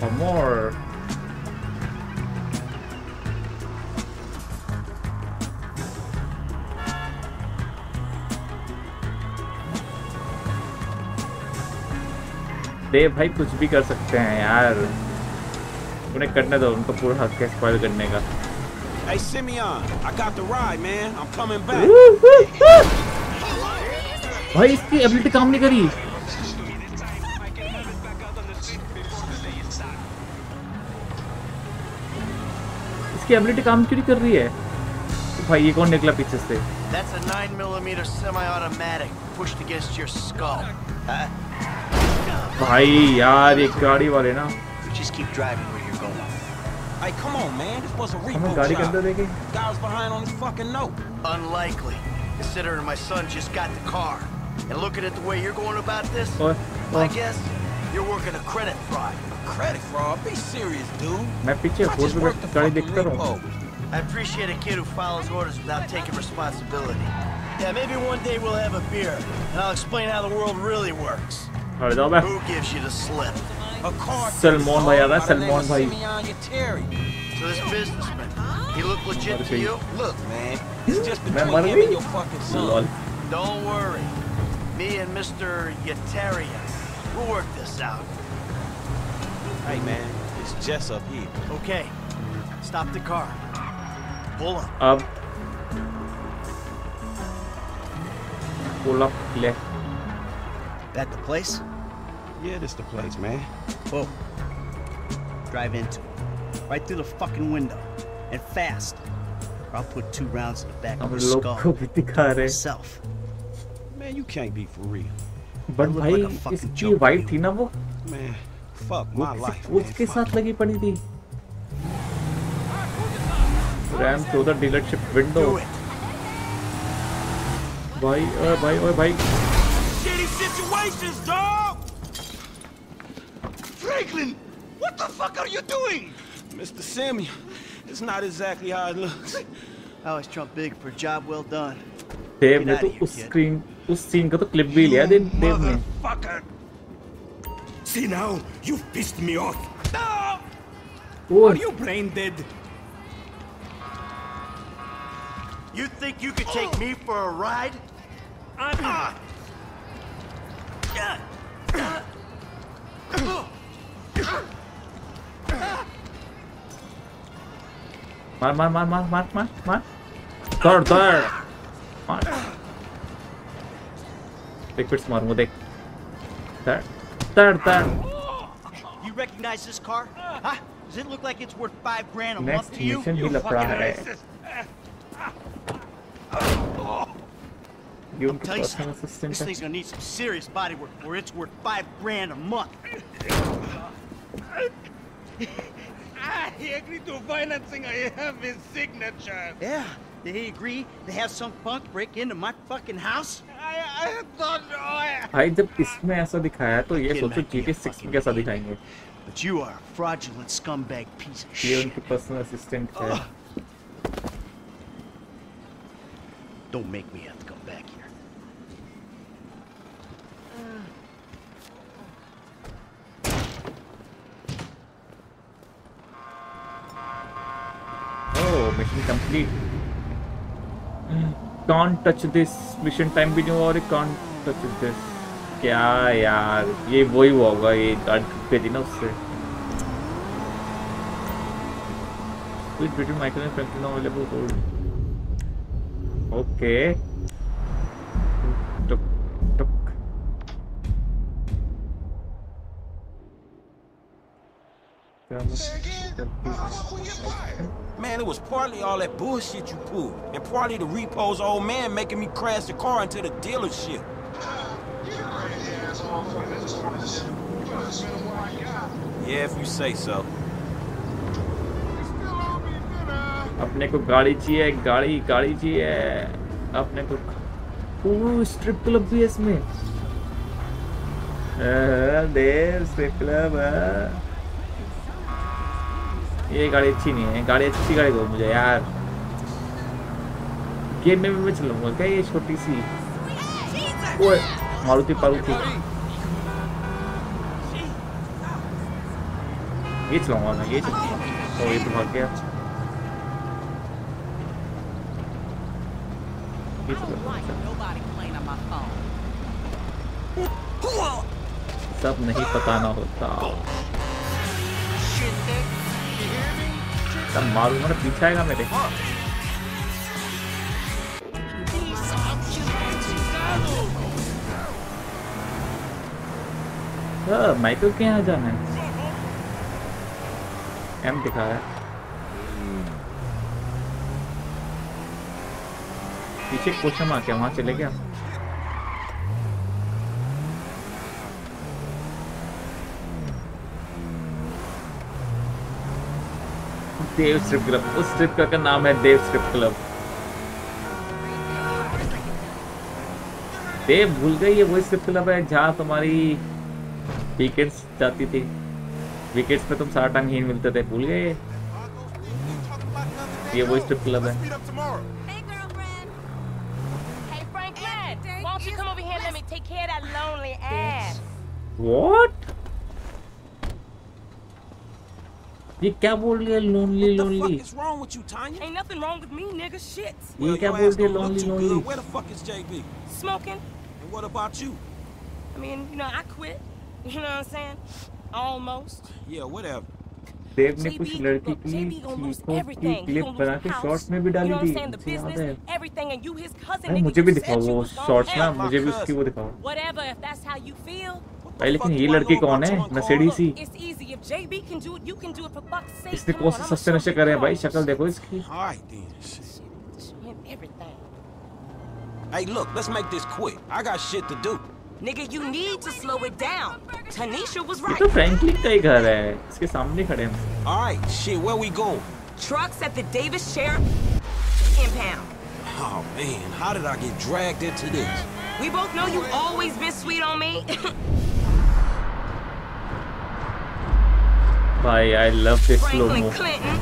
हमर देव भाई कुछ भी कर सकते हैं यार। उन्हें करने दो, उनको पूरा हक है स्पॉइल करने का। Hey, Simeon, I got the ride, man. I'm coming back. भाई इसकी एबिलिटी काम नहीं करी इसकी एबिलिटी काम क्यों नहीं कर रही है तो भाई ये कौन निकला पीछे से That's a 9mm semi-automatic pushed against your skull. Huh? भाई यार ये गाड़ी वाले ना just keep driving. Hey, come on, man. This was a हमें repo गाड़ी के job. अंदर देखे Guy was behind on his fucking note. Unlikely, considering my son just got the car. And looking at the way you're going about this, ओए I ओए guess you're working a credit fraud. Credit fraud? Be serious, dude. मैं पीछे I four just पे worked the गाड़ी fucking देखता रहूं repo. I appreciate a kid who follows orders without taking responsibility. Yeah, maybe one day we'll have a beer, and I'll explain how the world really works. हट जाओ बे Who gives you the slip? Salman भाई आ रहा है So this businessman, he look legit to you? Look, man, it's just between him and your fucking son. Don't worry. Me and Mr. Yetarian, we'll work this out. Hey, man, it's Jess up here. Okay, stop the car. Pull up. Up. Pull up left. That the place? Yeah, this the place, man. Whoa. Drive into it. Right through the fucking window. And fast. Or I'll put two rounds in the back अब of your लोग skull. को भी दिखा रहे Myself. Man, you can't be for real. But look भाई like a fucking इसकी joke wife थी ना वो Man, fuck वो my किसी- life, वो man. उसके Fuck साथ लगी पड़ी थी रैम चौदह डीलरशिप विंडो Do it. भाई ओए भाई ओए भाई Shitty situations, dog! Franklin, what the fuck are you doing? Mr. Simeon, it's not exactly how it looks. I always trump big for a job well done. Dev Get ने out तो of here, उस kid. Screen उस scene का तो clip भी लिया देव देव ने Motherfucker! See now, you've pissed me off. No! ओए Are you brain dead? You think you could take me for a ride? Ah. Man, man, man, man, man, man, man. Third, third. Man. Tek bir smart mı You recognize this car? Huh? Does it look like it's worth five grand a Next month to you? Next mission Villa Prague. You I'm tell you something, this thing's gonna need some serious bodywork, or it's worth five grand a month I agree to financing. I have his signature. Yeah, they agree to have some punk break into my fucking house. I, I don't know. I... भाई जब इसमें ऐसा दिखाया तो ये सोचो GTA 6 में कैसा दिखाएंगे But you are a fraudulent scumbag piece of ये shit. उनकी पर्सनल असिस्टेंट है Don't make me have oh mission complete can't touch this mission time भी नहीं हुआ और कॉन्ट टच दिस क्या यार ये वही हुआ होगा ये अटके थी ना उससे between Michael and Franklin now available gold. Okay. Tuk, tuk. Come on. Man, it was partly all that bullshit you pulled, and partly the repo's old man making me crash the car into the dealership. Yeah, if you say so. अपने को गाड़ी चाहिए गाड़ी गाड़ी चाहिए अपने को ओ strip club भी है इसमें देर स्ट्रिप क्लब ये गाड़ी अच्छी नहीं है। गाड़ी अच्छी गाड़ी दो मुझे यार। गेम में भी मैं चलूँगा क्या ये छोटी सी? ओए, मारुति पारुति ये चलाऊँगा मैं, ये चलाऊँगा। ओ ये तो भाग गया. सब नहीं पता ना होता। सब मारूँगा ना पीछे आएगा मेरे। हाँ, माइकल के यहाँ जाना है। एम दिखा है। पीछे क्वेश्चन आ क्या वहाँ चले गया देव स्ट्रिप क्लब उस स्ट्रिप क्लब का नाम है देव स्ट्रिप क्लब देव भूल गई ये वही स्ट्रिप क्लब है जहाँ तुम्हारी वीकेंड्स जाती थी। वीकेंड्स पे तुम सारा टाइम ही मिलते थे भूल गए ये। वही स्ट्रिप क्लब है। Hey, ये क्या बोल रही है lonely lonely wrong with you Tonya? Ain't nothing wrong with me nigga shit. ये क्या बोल रही है lonely lonely? Where the fuck is JB? Smoking. And what about you? I mean, you know, I quit. [laughs] You know what I'm saying? Almost. Yeah, whatever. Dev ने कुछ लड़की की चीखों की क्लिप बना के शॉर्ट्स में भी डाली थी याद है मुझे भी दिखाओ वो शॉर्ट्स ना मुझे भी उसकी वो दिखाओ भाई लेकिन ये लड़की कौन है नशेड़ी सी. इसने कौन से सस्ते नशे करे हैं भाई शक्ल देखो इसकी. Hey, look, let's make this quick. I got shit to do. Nigga, you need to slow it down. Tanisha was ये right. तो फ्रैंकलिन का ही घर है इसके सामने खड़े हैं All right, shit, where we going? Trucks at the Davis Sheriff impound. Oh, man, how did I get dragged into this? We both know you always been sweet on me. [laughs] Bhai, I love this slow -mo. Clinton.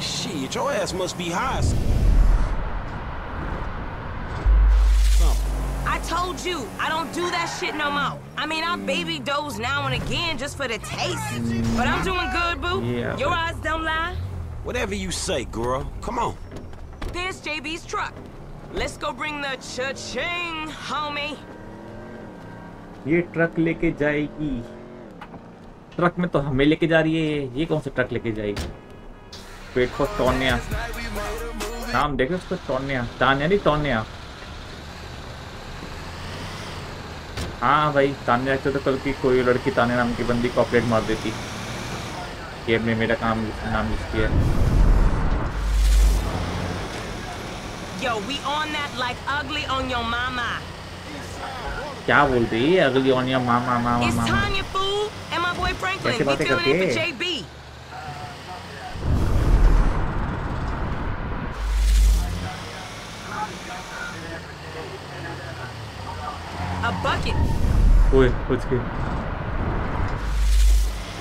Shit, your ass must be high. I told you, I don't do that shit no more. I mean, I baby doze now and again just for the taste. But I'm doing good, boo. Yeah, your eyes don't lie. Whatever you say, girl. Come on. There's JB's truck. Let's go bring the cha-ching, homie. ये truck लेके जाएगी। Truck में तो हमें लेके जा रही है ये। कौन सा ट्रक लेके जाएगी? पेट को टोन्या नाम देखे उसको टोन्या तान्या नहीं टोन्या हाँ भाई ताने रखते तो कल की कोई लड़की ताने नाम की बंदी कॉपरेट मार देती। गेम में मेरा काम नाम लिख किया Yo, we on that like ugly on your mama. क्या बोल रही है अगली on your mama mama mama. It's Tonya fool and my boy Franklin. We doing it for JB. A bucket. Wait, what's good?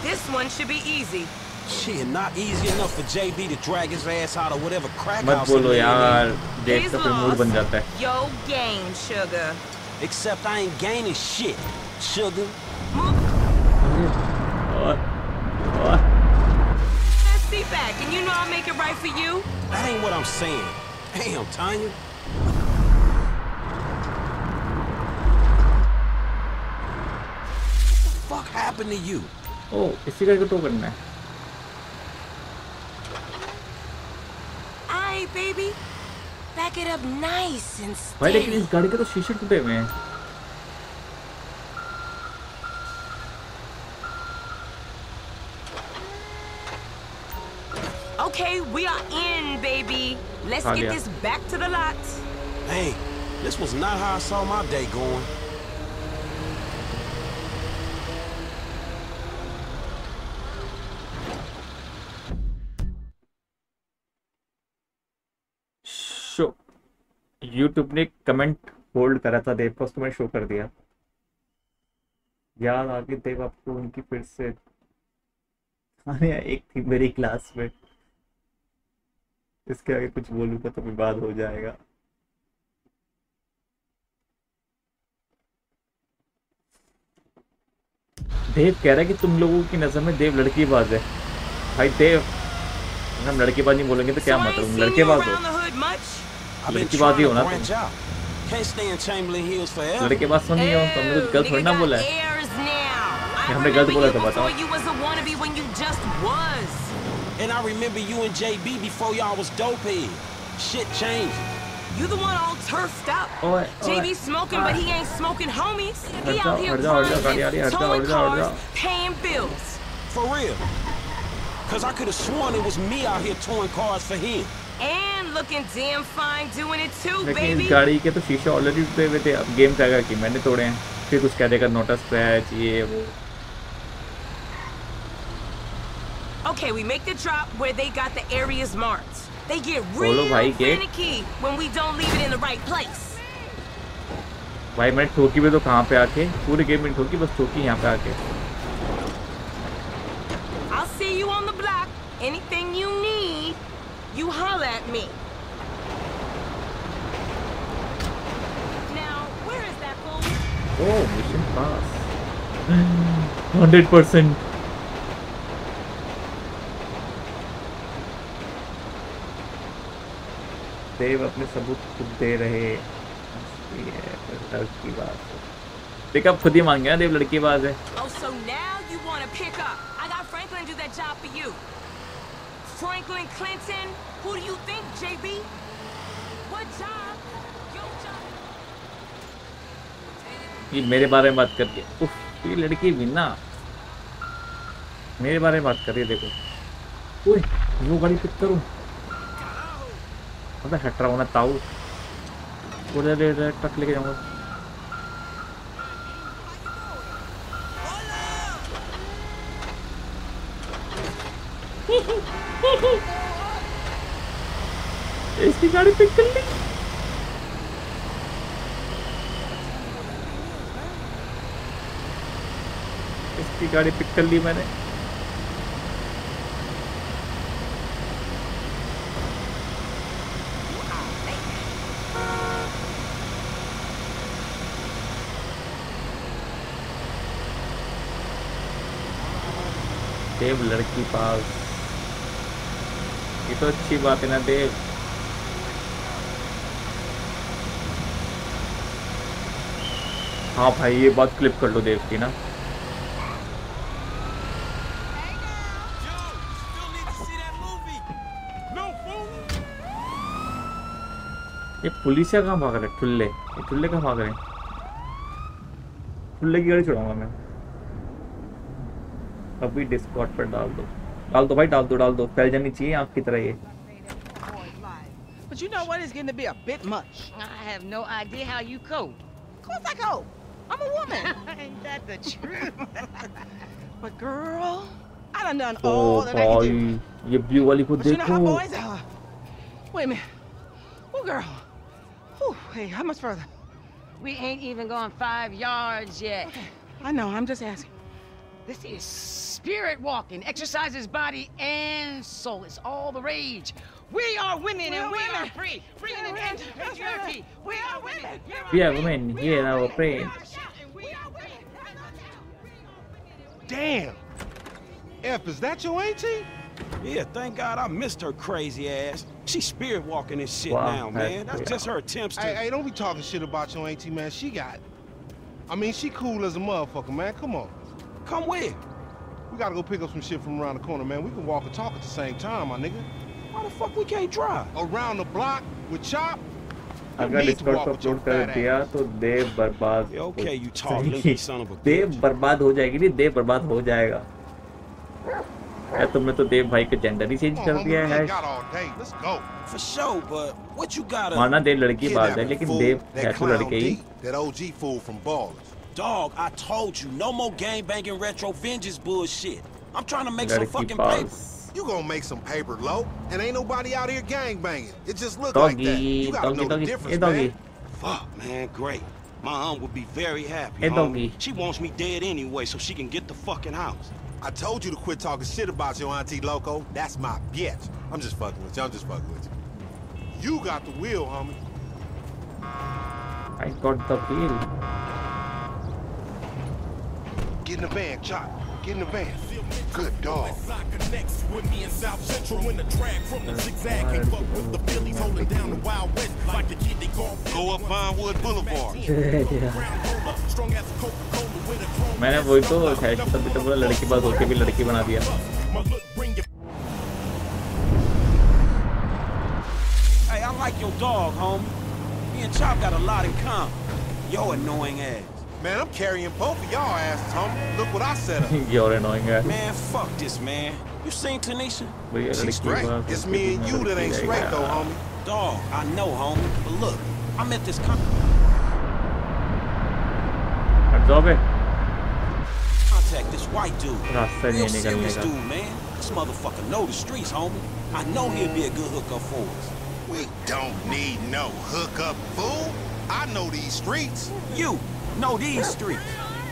This one should be easy. She ain't not easy enough for JB to drag his ass out of whatever crack house. मत बोलो यार. देख तो फिर mood बन जाता है Yo gain sugar. Except I ain't gaining shit, sugar. और और seat back, and you know I'll make it right for you. That ain't what I'm saying. Damn, Tonya. What the fuck happened to you? Oh, इसी का to करना है. Aye, baby Back it up nice and भाई लेकिन steady. इस गाड़ी के तो शीशे टूटे हुए हैं Okay, we are in, baby. Let's Ah, get yeah. this back to the lot. Hey, this was not how I saw my day going. YouTube ने कमेंट होल्ड करा था देव का उसको मैंने शो कर दिया। याद आ गई देव आपको उनकी फिर से। अरे एक थी मेरी क्लास में इसके आगे कुछ बोलूँगा तो विवाद हो जाएगा। देव कह रहा है कि तुम लोगों की नज़र में देव लड़कीबाज है। भाई देव हम लड़कीबाज नहीं बोलेंगे तो क्या मतलब? लड़केबाज हो। Around the hood much? I've been लड़कीबाज trying ही हो to ना branch तुम out. Can't stay in Chamberlain Hills forever. लड़केबाज तो नहीं हो तो हमने कुछ गलत थोड़ी ना बोला है Airs now. कि हमने गलत बोला तो बताओ Before you was a wannabe when you just was. And I remember you and JB before y'all was dopehead. Shit changed. You the one all turfed up. ओए, JB ओए, smoking, but he ain't smoking homies. He हट जाओ, out here हट जाओ, हट जाओ, गाड़ी आ रही है, grinding, हट जाओ, towing हट जाओ, हट cars, जाओ। paying bills. For real. Cause I could have sworn it was me out here towing cars for him. And looking damn fine doing it too, लेकिन baby. इस गाड़ी के तो शीशे ऑलरेडी टूटे हुए थे अब गेम कहेगा कि मैंने तोड़े हैं फिर कुछ कह देगा नोटा स्क्रैच ये वो Okay, we make the drop where they got the areas marked. They get बोलो real भाई, get- finicky when we don't leave it in the right place. भाई मैंने ठोकी भी तो कहाँ पे आके पूरे गेम में ठोकी बस ठोकी यहाँ पे आके I'll see you on the block. Anything you need, You holler at me. Now, where is that fool? Oh mission pass hundred percent Dev अपने सबूत खुद दे रहे ये है, फिर बात है। देख अब खुद ही मान गया ना देव लड़की बाज है Oh, so now you want to pick up. I got Franklin do that job for you. Franklin Clinton? Who do you think, JB? What job? Your job. ये मेरे बारे में बात कर करके उफ ये लड़की भी ना मेरे बारे में बात कर रही है देखो ओए वो गाड़ी पिक करूँ अबे हट रहा हूँ ना ताऊ उधर ट्रक लेके जाऊँगा इसकी गाड़ी पिक कर ली। इसकी गाड़ी पिक कर ली मैंने। देव लड़की पास। ये तो अच्छी बात है ना, देव। हाँ भाई ये बात क्लिप कर लो देव की ना ये पुलिसिया कहाँ भाग रहे? ठुल्ले ये ठुल्ले कहाँ भाग रहे खुले की गाड़ी छुड़ाऊँगा मैं अभी डिस्कॉट पर डाल दो डाल दो भाई डाल दो डाल दो फैल जानी चाहिए आँख की तरह ये But you know what? It's getting to be a bit much. I have no idea how you cope. Of course I go. I'm a woman. [laughs] Ain't that the truth? [laughs] but girl, I done done O all that I can भाई do. ये blue वाली को But you know how देखो boys are. Wait a minute. Oh, girl. Whew, hey, how much further? We ain't even gone five yards yet. I know. I'm just asking. This is spirit walking. Exercises body and soul. It's all the rage. We are women We and are we women. are free. Free in the end of patriarchy. We are women. we are women here in our brain Damn. F, is that your auntie? Yeah, thank God I missed her crazy ass. She's spirit walking this shit Wow, now, man. that's That's just her attempts to. Hey, hey, don't be talking shit about your auntie, man. She got. I mean, she cool as a motherfucker, man. Come on. Come where? We gotta go pick up some shit from around the corner, man. We can walk and talk at the same time, my nigga. Why the fuck we can't drive? Around the block with Chop? अगर Discord पर upload कर दिया तो देव बर्बाद हो Okay, you tall, जाएगी। limpy son of a देव बर्बाद हो जाएगी नहीं देव बर्बाद हो जाएगा यार तुमने तो देव भाई का जेंडर ही चेंज कर दिया है Got all day. Let's go. For sure, but what you got माना देव लड़की बात है लेकिन देव है That तो clown लड़के ही D, that OG fool from Ballers. Dog, I told you, no more gang banging retro vengeance bullshit. I'm trying to make some Lurky fucking balls. paper. You gonna make some paper, low, and ain't nobody out here gang banging. It just look like that. doggy You gotta doggy know the difference, hey doggy man. Fuck, man, great. My aunt would be very happy. Hey, doggy. She wants me dead anyway, so she can get the fucking house. I told you to quit talking shit about your auntie Loco. That's my bitch. I'm just fucking with you. I'm just fucking with you. You got the wheel, homie. I got the wheel Get in the van, Chop. Get in the van. Good dog. with me in South Central when the drag from the zigzag can't fuck with the Phillies holding down the Wild West like the kid they call Go up Vinewood Boulevard. [laughs] strong as a Coca-Cola with a chrome मैंने वही तो खैर तभी तो बोला लड़की बात होके भी लड़की बना दिया Hey, I like your dog, homie. Me and Chop got a lot in common. Yo annoying ass. Man, I'm carrying both of y'all asses, homie. Look what I set up. [laughs] You're annoying guy. Man, fuck this, man. You seen Tanisha? She's straight. It's me and you that ain't straight, though, homie. Dog, I know, homie. But look, I'm at this company. Absorb it. Contact this white dude. Real serious dude, man. This motherfucker know the streets, homie. I know he'll be a good hookup for us. We don't need no hookup, fool. I know these streets. You, know these streets.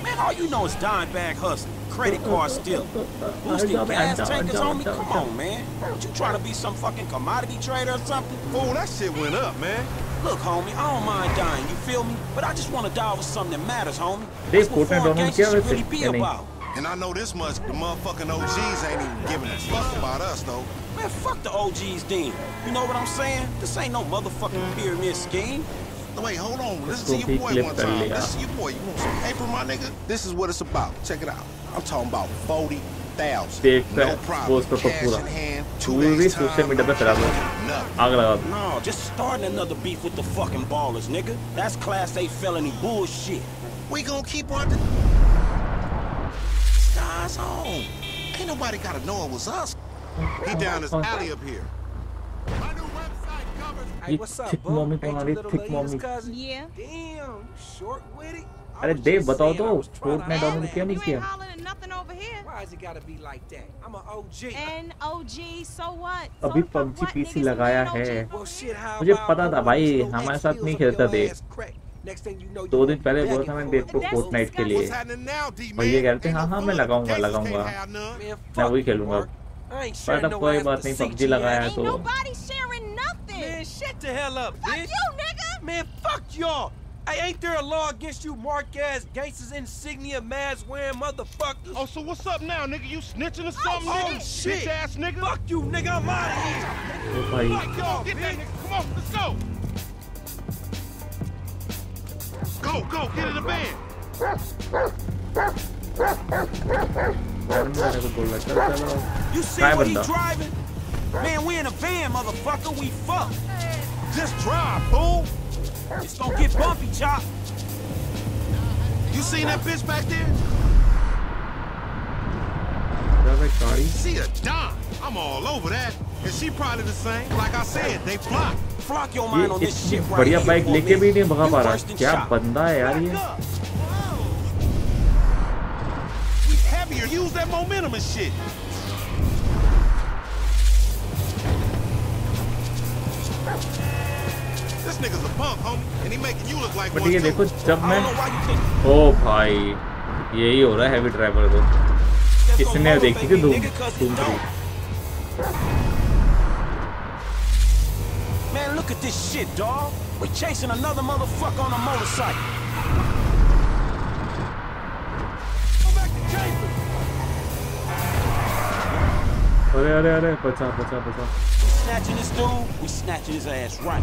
Man, all you know is dime bag hustling, credit card still. boosting gas tankers on me. Come on, man. Don't you trying to be some fucking commodity trader or something? Fool, that shit went up, man. Look, homie, I don't mind dying, you feel me? But I just want to die for something that matters, homie. That's what foreign gangsters should really be about. And I know this much, the motherfucking OGs ain't even giving a fuck about us, though. Man, fuck the OGs, Dean. You know what I'm saying? This ain't no motherfucking pyramid scheme. Wait, hold on. Listen to your boy one time. Listen to your boy. You want some paper, my nigga? This is what it's about. Check it out. I'm talking about 40,000. No problem. Cash in hand. Two days time. No, just starting another beef with the fucking ballers, nigga. That's class A felony bullshit. We gonna keep on the... Stars on. Ain't nobody gotta know it was us. He down his alley up here. ये thick mommy तुम्हारी thick mommy अरे देव बताओ तो Fortnite download किया नहीं किया? अभी PUBG PC लगाया है। मुझे पता था भाई हमारे साथ नहीं खेलता देव दो दिन पहले बोला था मैं देव को फोर्टनाइट के लिए। भैया कह रहे थे हाँ हाँ मैं लगाऊँगा लगाऊँगा। मैं वही खेलूँगा। पर अब कोई बात नहीं पबजी लगाया तो। Man, shut the hell up, fuck bitch. you, nigga! Man, fuck y'all! Hey, ain't there a law against you mark-ass gangsters insignia mask-wearing motherfuckers? Oh, so what's up now, nigga? You snitching or oh, something, oh, nigga? Shit! Bitch-ass nigga! Fuck you, nigga! I'm out of here! Fuck y'all, Get bitch. that nigga! Come on, let's go! Go, go, get in the van! You see what he's driving? Man, we in a van, motherfucker. We fuck. Just drive, fool. It's gonna get bumpy, chop. You seen that bitch back there? अबे गाड़ी She a dime. I'm all over that. And she probably the same. Like I said, they flock. Flock your ये mind on this इतनी shit right बढ़िया here bike for a लेके भी minute. नहीं भगा You पा रहा worse than क्या shot. बंदा है यार ये We heavier. Use that momentum and shit. This nigga's a punk, homie, and he making you look like one ये देखो जब मैं ओ भाई यही हो रहा है हैवी ड्राइवर तो इसने देखी थी धूम धूम Man, look at this shit, dog. We're chasing another motherfucker on a motorcycle. अरे अरे अरे बचा बचा बचा snatching this dude, we snatching his ass right.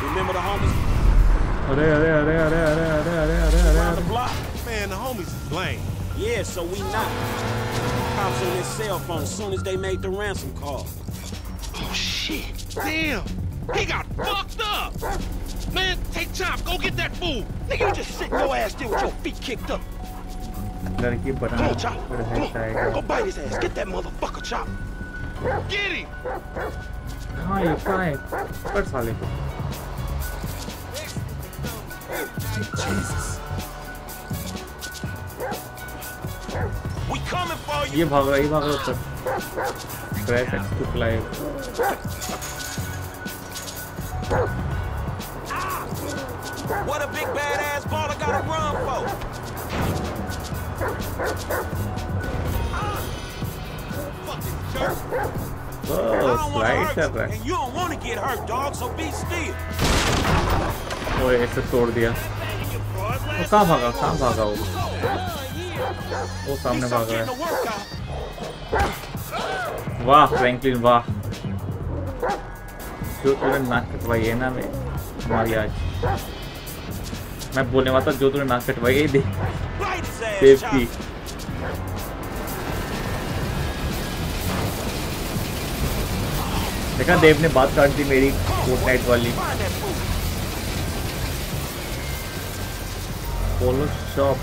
Remember the homies? Oh, there, there, there, there, there, there, there, there, there. the block. Man, the homies is lame. Yeah, so we not. Cops on their cell phone as soon as they made the ransom call. Oh, shit. Damn. He got fucked up. Man, take time. Go get that fool. Nigga, you just sitting your ass there with your feet kicked up. लड़की बना है शायद। हाँ ये कहाँ है? पर साले को ये भाग रहा ये भाग रहा sir crash X to fly What a big badass baller gotta run for? ओए ऐसे तोड़ दिया वो कहाँ भागा कहाँ भागा वो वो सामने भाग है वाह फ्रैंकलिन वाह जो तूने नाक कटवाई है ना मैं हमारी आज मैं बोलने वाला था जो तूने नाक कटवाई है देख सेफ़ की देखा देव ने बात काट दी मेरी फोर्टनाइट वाली। Polo shop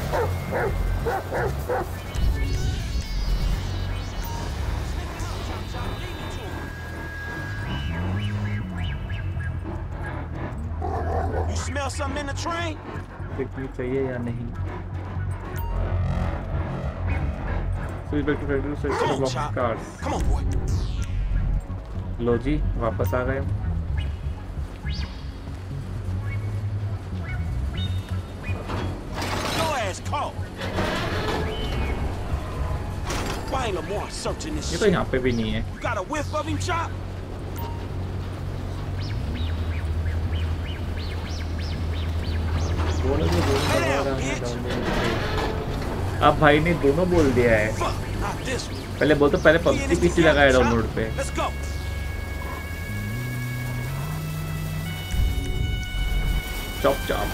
smell something in the train? चाहिए या नहीं? Switch back to factory to select the block of cars. Come on, boy. लो जी वापस आ गए ये तो यहाँ पे भी नहीं है बोलो जो बोलो अब भाई ने दोनों बोल दिया है. पहले बोल तो पहले पबजी पीसी लगाया डाउनलोड पे. Chop Chop?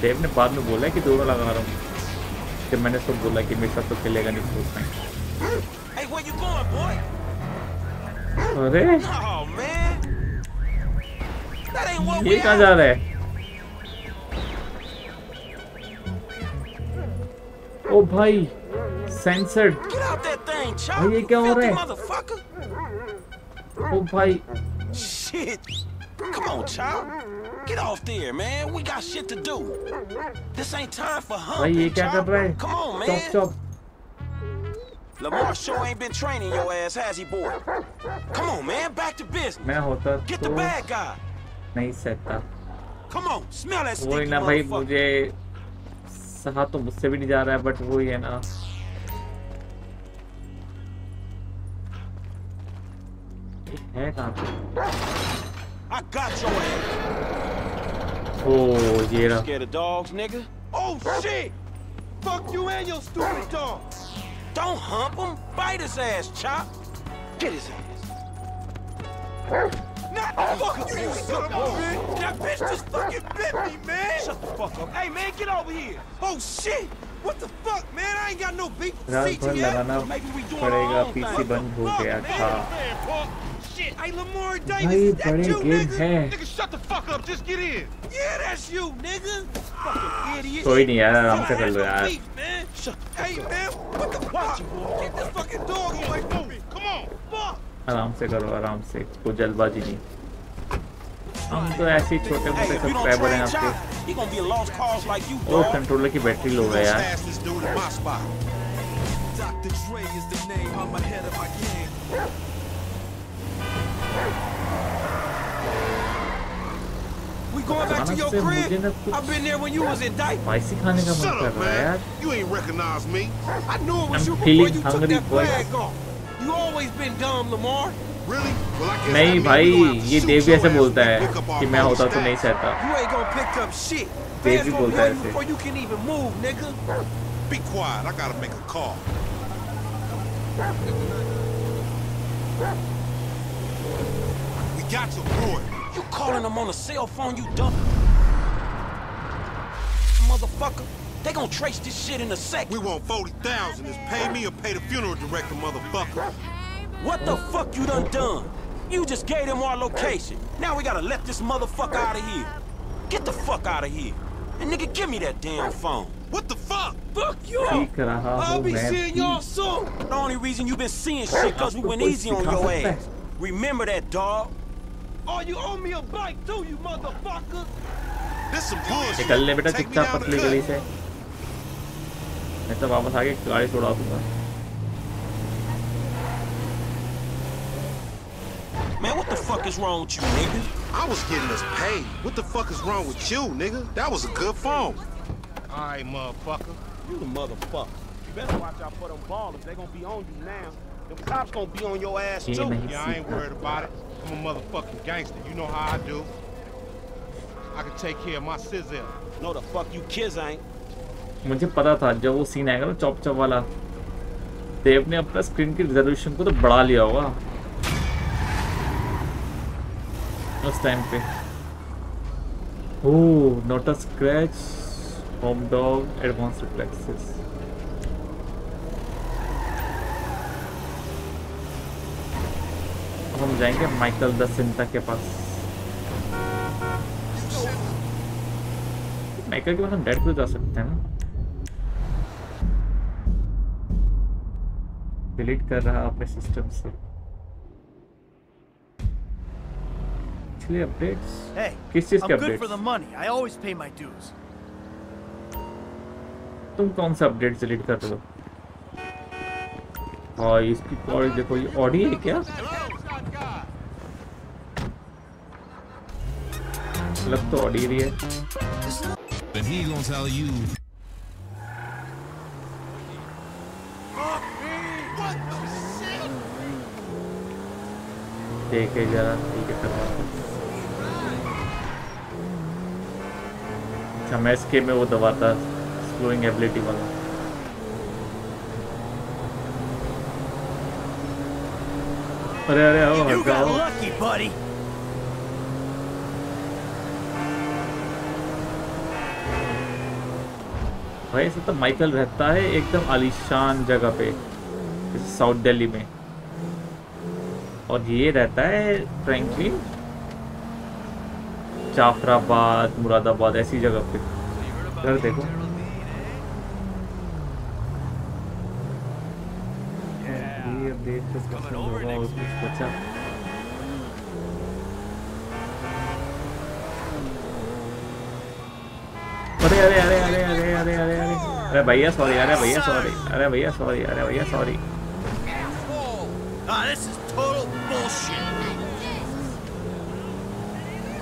देव ने बाद में बोला कि दोनों लगा रहा हूँ जब मैंने सब बोला कि मेरे साथ तो खेलेगा नहीं Hey, you going, boy? अरे Oh. That ain't what ये we कहाँ जा रहा है ओ भाई censored Get out that thing, Chop. भाई, ये क्या हो रहा filthy है? motherfucker. ओ भाई Shit. Come on, Chop. Get off there, man. We got shit to do. This ain't time for भाई ये humping, क्या कर Chop. रहा है Come on, chop man. Chop Lamar sure ain't been training your ass, has he, boy? Come on, man. Back to business. मैं होता Get the तो bad guy. नहीं that वही ना भाई मुझे सहा तो मुझसे भी नहीं जा रहा है बट वही है ना है कहाँ I got your ass. ओ ये रहा Scared dogs, nigga? Oh shit! Fuck you and your stupid dog! Don't hump him. Bite his ass, Chop. Get his ass. Fuck you, you son of a bitch! That bitch just fucking bit me, man! Shut the fuck up. Hey, man, get over here! Oh, shit! What the fuck, man? I ain't got no beef with CGF. Maybe we doing our own thing. बंद हो गया था. Shit, hey Lamar Davis, is that you, nigga? है. Nigga, shut the fuck up. Just get in. Yeah, that's you, nigga. Fucking idiot. कोई नहीं यार, हम क्या कर लो यार. Hey man, what the fuck? Get this fucking dog away from me. Come on, fuck. आराम से करो, आराम से. कोई जल्दबाजी हम तो ऐसे ही छोटे मोटे सब्सक्राइबर हैं आपके ओ कंट्रोलर की बैटरी लो है यार I've been there when you was in diaper. Shut up, man. You ain't recognize me. I knew it was you before you took that flag off. You always been dumb, Lamar. नहीं भाई ये देव भी ऐसे बोलता है कि मैं होता तो नहीं सहता देव भी बोलता है ऐसे got your boy. You calling him on a cell phone, you dumb motherfucker. They gonna trace this shit in a sec. We want 40,000. Just pay me or pay the funeral director, motherfucker. What the fuck you done done? You just gave them our location. Now we gotta let this motherfucker out of here. Get the fuck out of here. And nigga, give me that damn phone. What the fuck? Fuck you. सीख रहा I'll हूँ be मैं seeing भी y'all soon. The only reason you been seeing shit cause we आपको went कोई easy on सिखा your सकता है? ass. Remember that, dog. Oh, you owe me a bike too, you motherfucker. This some bullshit. निकल ले बेटा Take me चुपचाप down the पतली cut. गली से मैं तो वापस आके गाड़ी छोड़ा दूंगा Man, what the fuck is wrong with you, nigga? I was getting us paid. What the fuck is wrong with you, nigga? That was a good phone. All right, motherfucker. You the motherfucker. You better watch out for them ballers. They gonna be on you now. Them cops gonna be on your ass ये too. नहीं Yeah, I ain't worried about it. I'm a motherfucking gangster. You know how I do. I can take care of my sizzle. No, the fuck you kids ain't. मुझे पता था जब वो scene आएगा ना chop chop वाला देव ने अपना स्क्रीन की रिजोल्यूशन को तो बढ़ा लिया होगा उस टाइम पे। ओह not a scratch home dog advance reflexes हम जाएँगे माइकल द सिंटा के पास। माइकल के पास हम डेड जा सकते हैं ना? डिलीट कर रहा अपने सिस्टम से। पिछले अपडेट्स Hey, किस चीज़ के अपडेट्स. तुम कौन सा अपडेट डिलीट कर रहे हो? हाँ इसकी कॉल देखो ये ऑडी है क्या? लग तो ऑडी रही है। And he gonna tell you. देखे जरा। अच्छा मैं इसके में वो दबाता स्लोइंग एबिलिटी वाला। अरे अरे आओ हटाओ भाई ऐसा तो माइकल रहता है एकदम आलीशान जगह पे साउथ दिल्ली में। और ये रहता है फ्रैंकलिन जाफराबाद, मुरादाबाद, ऐसी जगह पे। घर देखो। तो अरे अरे अरे अरे अरे अरे अरे अरे। अरे भैया सॉरी अरे भैया सॉरी अरे भैया सॉरी अरे भैया sorry this is total bullshit.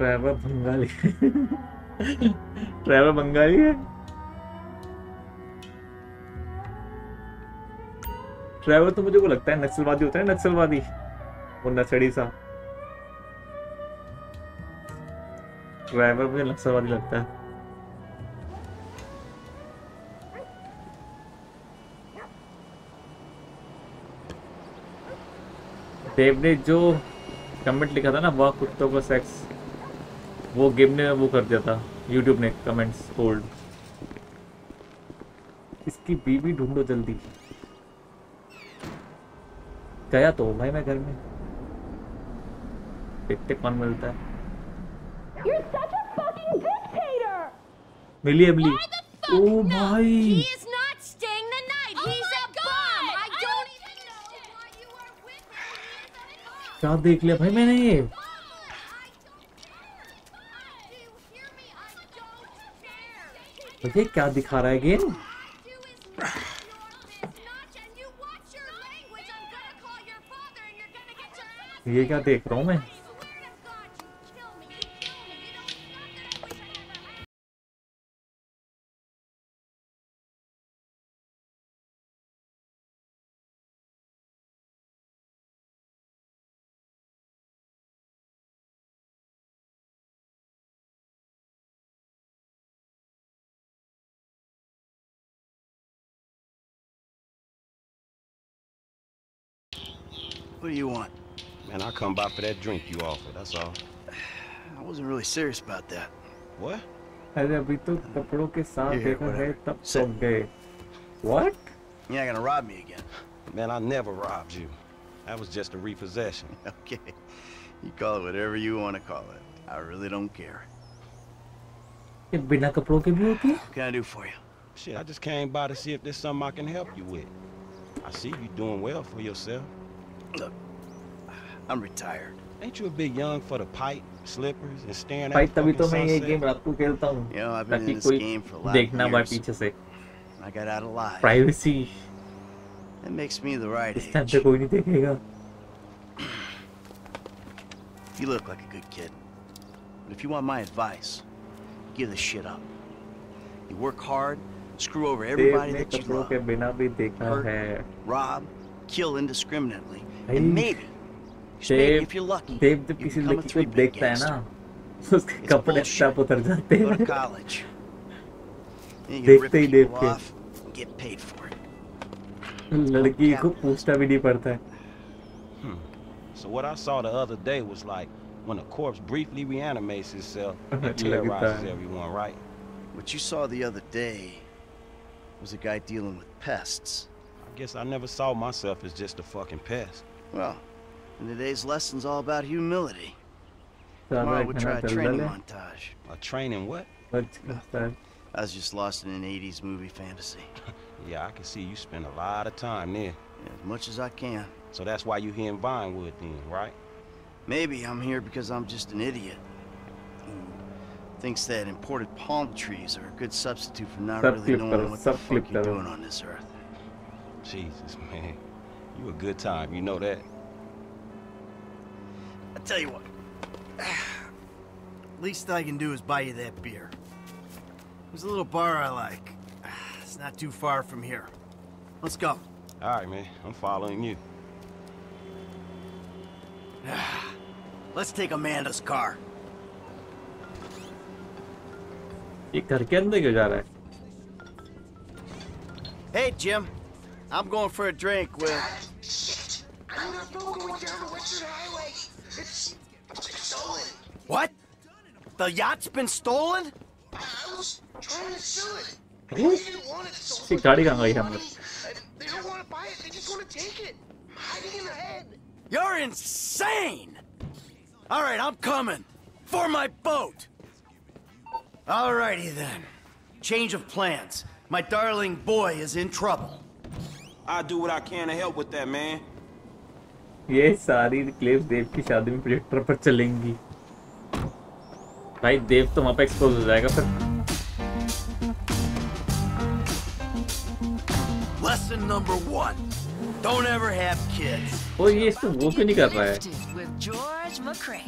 Travel Bengali. Driver Bengali है? ड्राइवर तो मुझे वो लगता है नक्सलवादी होता है, नक्सलवादी। वो नशड़ी सा। ड्राइवर मुझे नक्सलवादी लगता है। देव ने जो कमेंट लिखा था ना, वह, कुत्तों का सेक्स वो गेम ने वो कर दिया था। यूट्यूब ने कमेंट्स होल्ड इसकी बीवी ढूंढो जल्दी। गया तो भाई मैं घर में। देखते कौन मिलता है? मिली अबली ओ भाई। क्या देख लिया? भाई मैंने ये मुझे क्या दिखा रहा है गेम? ये क्या देख रहा हूँ मैं? What do you want? Man, I come by for that drink you offered, that's all. [sighs] I wasn't really serious about that. What? अरे अभी तो कपड़ों के साथ Here, देखा है whatever. तब Sit. तो गए What? You're not gonna rob me again. Man, I never robbed you. That was just a repossession. [laughs] Okay. You call it whatever you want to call it. I really don't care. ये बिना कपड़ों के भी होती है What can I do for you? Shit, I just came by to see if there's something I can help you with. I see you doing well for yourself. Look, I'm retired. Ain't you a bit young for the pipe, slippers, and staring भाई at the तभी तो fucking मैं ये sunset? Game रात को खेलता हूँ You know, I've been ताकि in this कोई game for a lot of देखना पाए years. पीछे से I got out alive. Privacy That makes me the right इस टाइम age. पे कोई नहीं देखेगा You look like a good kid. But if you want my advice, give this shit up. You work hard, screw over Dev everybody ने that you कपड़ों love, के बिना भी देखा Hurt. है rob, kill indiscriminately, Hey. and maybe, just maybe Dev if you're lucky, देव जब you किसी [laughs] become [laughs] [laughs] a लड़की को three-bit देखता है gangster. ना तो उसके कपड़े bullshit. टप उतर जाते Go to हैं college. Then you can rip देखते ही people देख के off and get paid for it. लड़की को पूछना भी नहीं पड़ता है So what I saw the other day was like when a corpse briefly reanimates itself and Look at terrorizes that. everyone, right? What you saw the other day was a guy dealing with pests. I guess I never saw myself as just a fucking pest. Well, and today's lesson's all about humility. Tomorrow we'll try a training montage. A training what? I was just lost in an 80s movie fantasy. [laughs] yeah, I can see you spend a lot of time there. Yeah, as much as I can. So that's why you're here in Vinewood then, right? Maybe I'm here because I'm just an idiot. Who thinks that imported palm trees are a good substitute for not really knowing what the fuck you're doing on this earth. Jesus, man. You a good time, you know that? I tell you what. [sighs] Least I can do is buy you that beer. There's a little bar I like. [sighs] It's not too far from here. Let's go. All right, man. I'm following you. [sighs] Let's take Amanda's car. ये घर के अंदर क्यों जा रहा है Hey, Jim. I'm going for a drink with. God, shit! I'm not going down the Western Highway. It's, it's stolen. What? The yacht's been stolen? I was trying to sell it. They don't want to buy it. They just want to take it. Hiding in the head. You're insane. All right, I'm coming for my boat. All righty then. Change of plans. My darling boy is in trouble. I'll do what I can to help with that, man. ये सारी clips देव की शादी में projector पर चलेंगी भाई देव तो वहां पे एक्सपोज हो जाएगा फिर Lesson number one. Don't ever have kids. ओ ये इसको वो क्यों नहीं कर रहा है With George McCrae.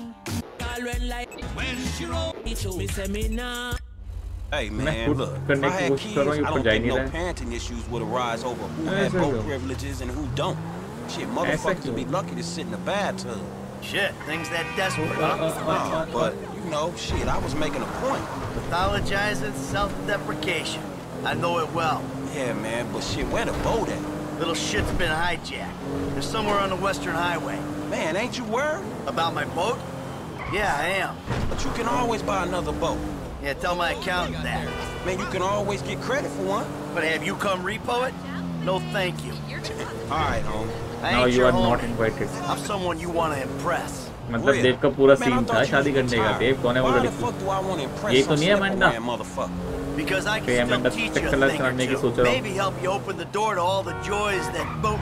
Hey man, look, if I had kids, I don't think no parenting issues would arise over who had both privileges and who don't. Shit, motherfuckers would be lucky to sit in a bathtub. Shit, things that desperate, huh? Uh, but, you know, shit, I was making a point. Pathologizing self-deprecation. I know it well. Yeah, man, but shit, where the boat at? Little shit's been hijacked. It's somewhere on the Western Highway. Man, ain't you worried? About my boat? Yeah, I am. But you can always buy another boat. Yeah, tell my accountant that. Man, you can always get credit for one. But have you come repo it? No, thank you. All right, homie. I Now ain't you your are not homie. invited. I'm someone you want to impress. मतलब Real. देव का पूरा Man, I scene था thought you शादी was करने का retired. देव कौन है वो Why the लड़की fuck do I want to impress ये तो some नहीं है Amanda slippery motherfucker? Because I Okay, can Amanda, still teach check you a colour thing or कराने की two. सोच रहा हूँ Maybe help you open the door to all the joys that boat...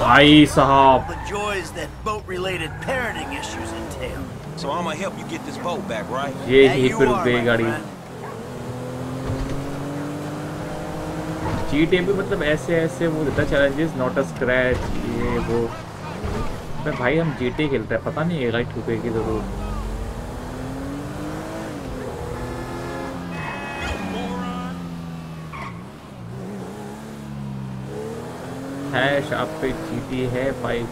भाई साहब The joys that boat-related parenting issues entail. So I'm gonna help you get this boat back, right? ये ही फिर are, they my गाड़ी. GTA पे मतलब ऐसे ऐसे वो देता चैलेंजेस नॉट अ स्क्रैच ये वो। अबे भाई हम GTA खेल हैं पता नहीं ये राइट ठुकेगी ज़रूर हैश आप पे जीटी है भाई।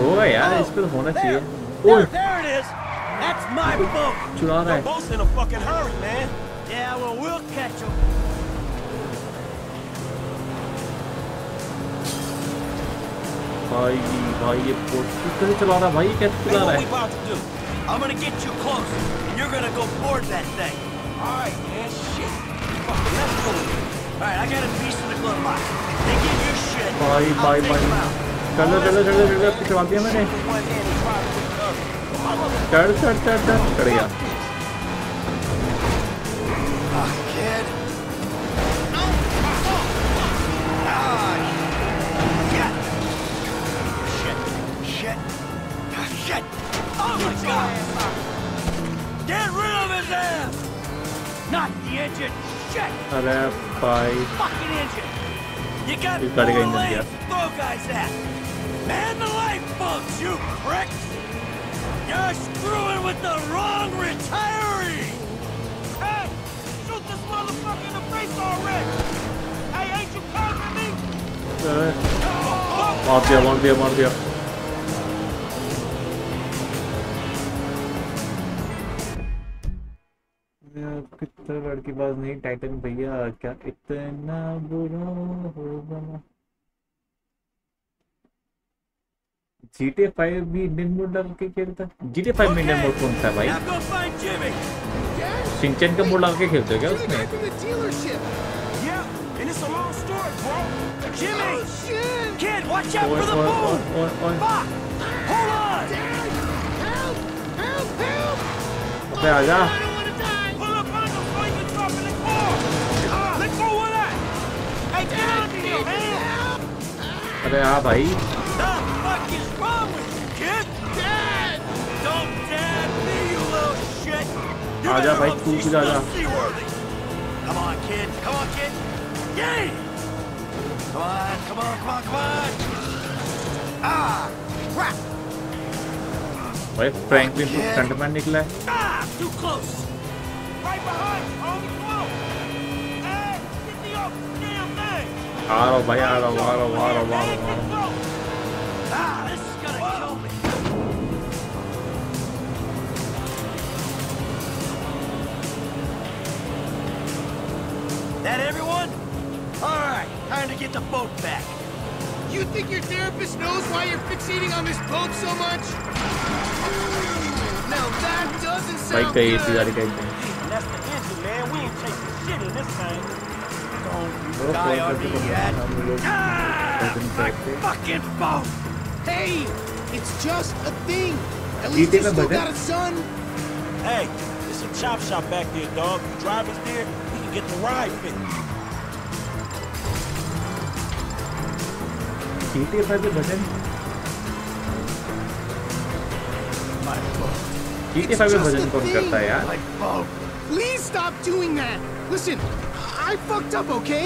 होगा यार इस पे तो होना चाहिए। There, ओए there it is! That's my boat! चुरा रहा है boat's in a fucking hurry, man. Yeah, well, we'll catch him. भाई भाई ये बोट किस तरह चला रहा है भाई ये कैसे Hey, चला what रहा we है about to do? I'm gonna get you close, and you're gonna go board that thing. Alright, man, shit. Fucking let's do it. Alright, I got a piece in the glove box. They give you shit. भाई I'll भाई take भाई them out. चलो चलो चलो चलो पिछवा दिया मैंने चढ़ चढ़ चढ़ चढ़ चढ़ गया Ah, kid. Shit. Shit. Ah, Shit. Oh my god! Get rid of his ass! Not the engine. Shit! अरे भाई Fucking engine! You got इस गाड़ी का four इंजन lanes गया to throw guys at! Man the light bulbs, you pricks! You're screwing with the wrong retiree! Hey! Shoot this motherfucker in the face already! Hey, ain't you covering me? अरे मार दिया मार दिया मार दिया अब कितना लड़की बाज नहीं टाइटन भैया क्या इतना बुरा होगा जी फाइव भी इंडियन मोड के खेलता जी फाइव में इंडियन मोड कौन सा भाई? सिंचन का मोड के खेलते हो क्या उसमें? अबे आजा अरे हाँ भाई। The fuck is wrong with you, kid? Dad! Don't dad me, you little shit! You आजा better भाई hope तू she's भी आजा still seaworthy. Come on, kid. Come on, kid. Yay! Come on, come on, come on, come on! Ah! Crap! भाई Franklin तो stuntman निकला है Ah! Too close! Right behind you, homie, come on! Hey, get the off damn thing! आ रहा हूँ भाई आ रहा हूँ आ रहा हूँ आ रहा हूँ आ रहा हूँ that everyone? All right, time to get the boat back. You think your therapist knows why you're fixating on this boat so much? Now that doesn't sound like they good. That again. That's the man. We ain't taking shit in this thing. Don't die on me yet. Ah, my fucking boat! Hey, it's just a thing. At GTA least you में still बजा? got a son. Hey, there's a chop shop back there, dog. You drive us there, we can get the ride fixed. GTA 5 पे भजन GTA 5 पे just bhajan a कौन thing. करता है यार Like boat. Please stop doing that. Listen, I fucked up, okay?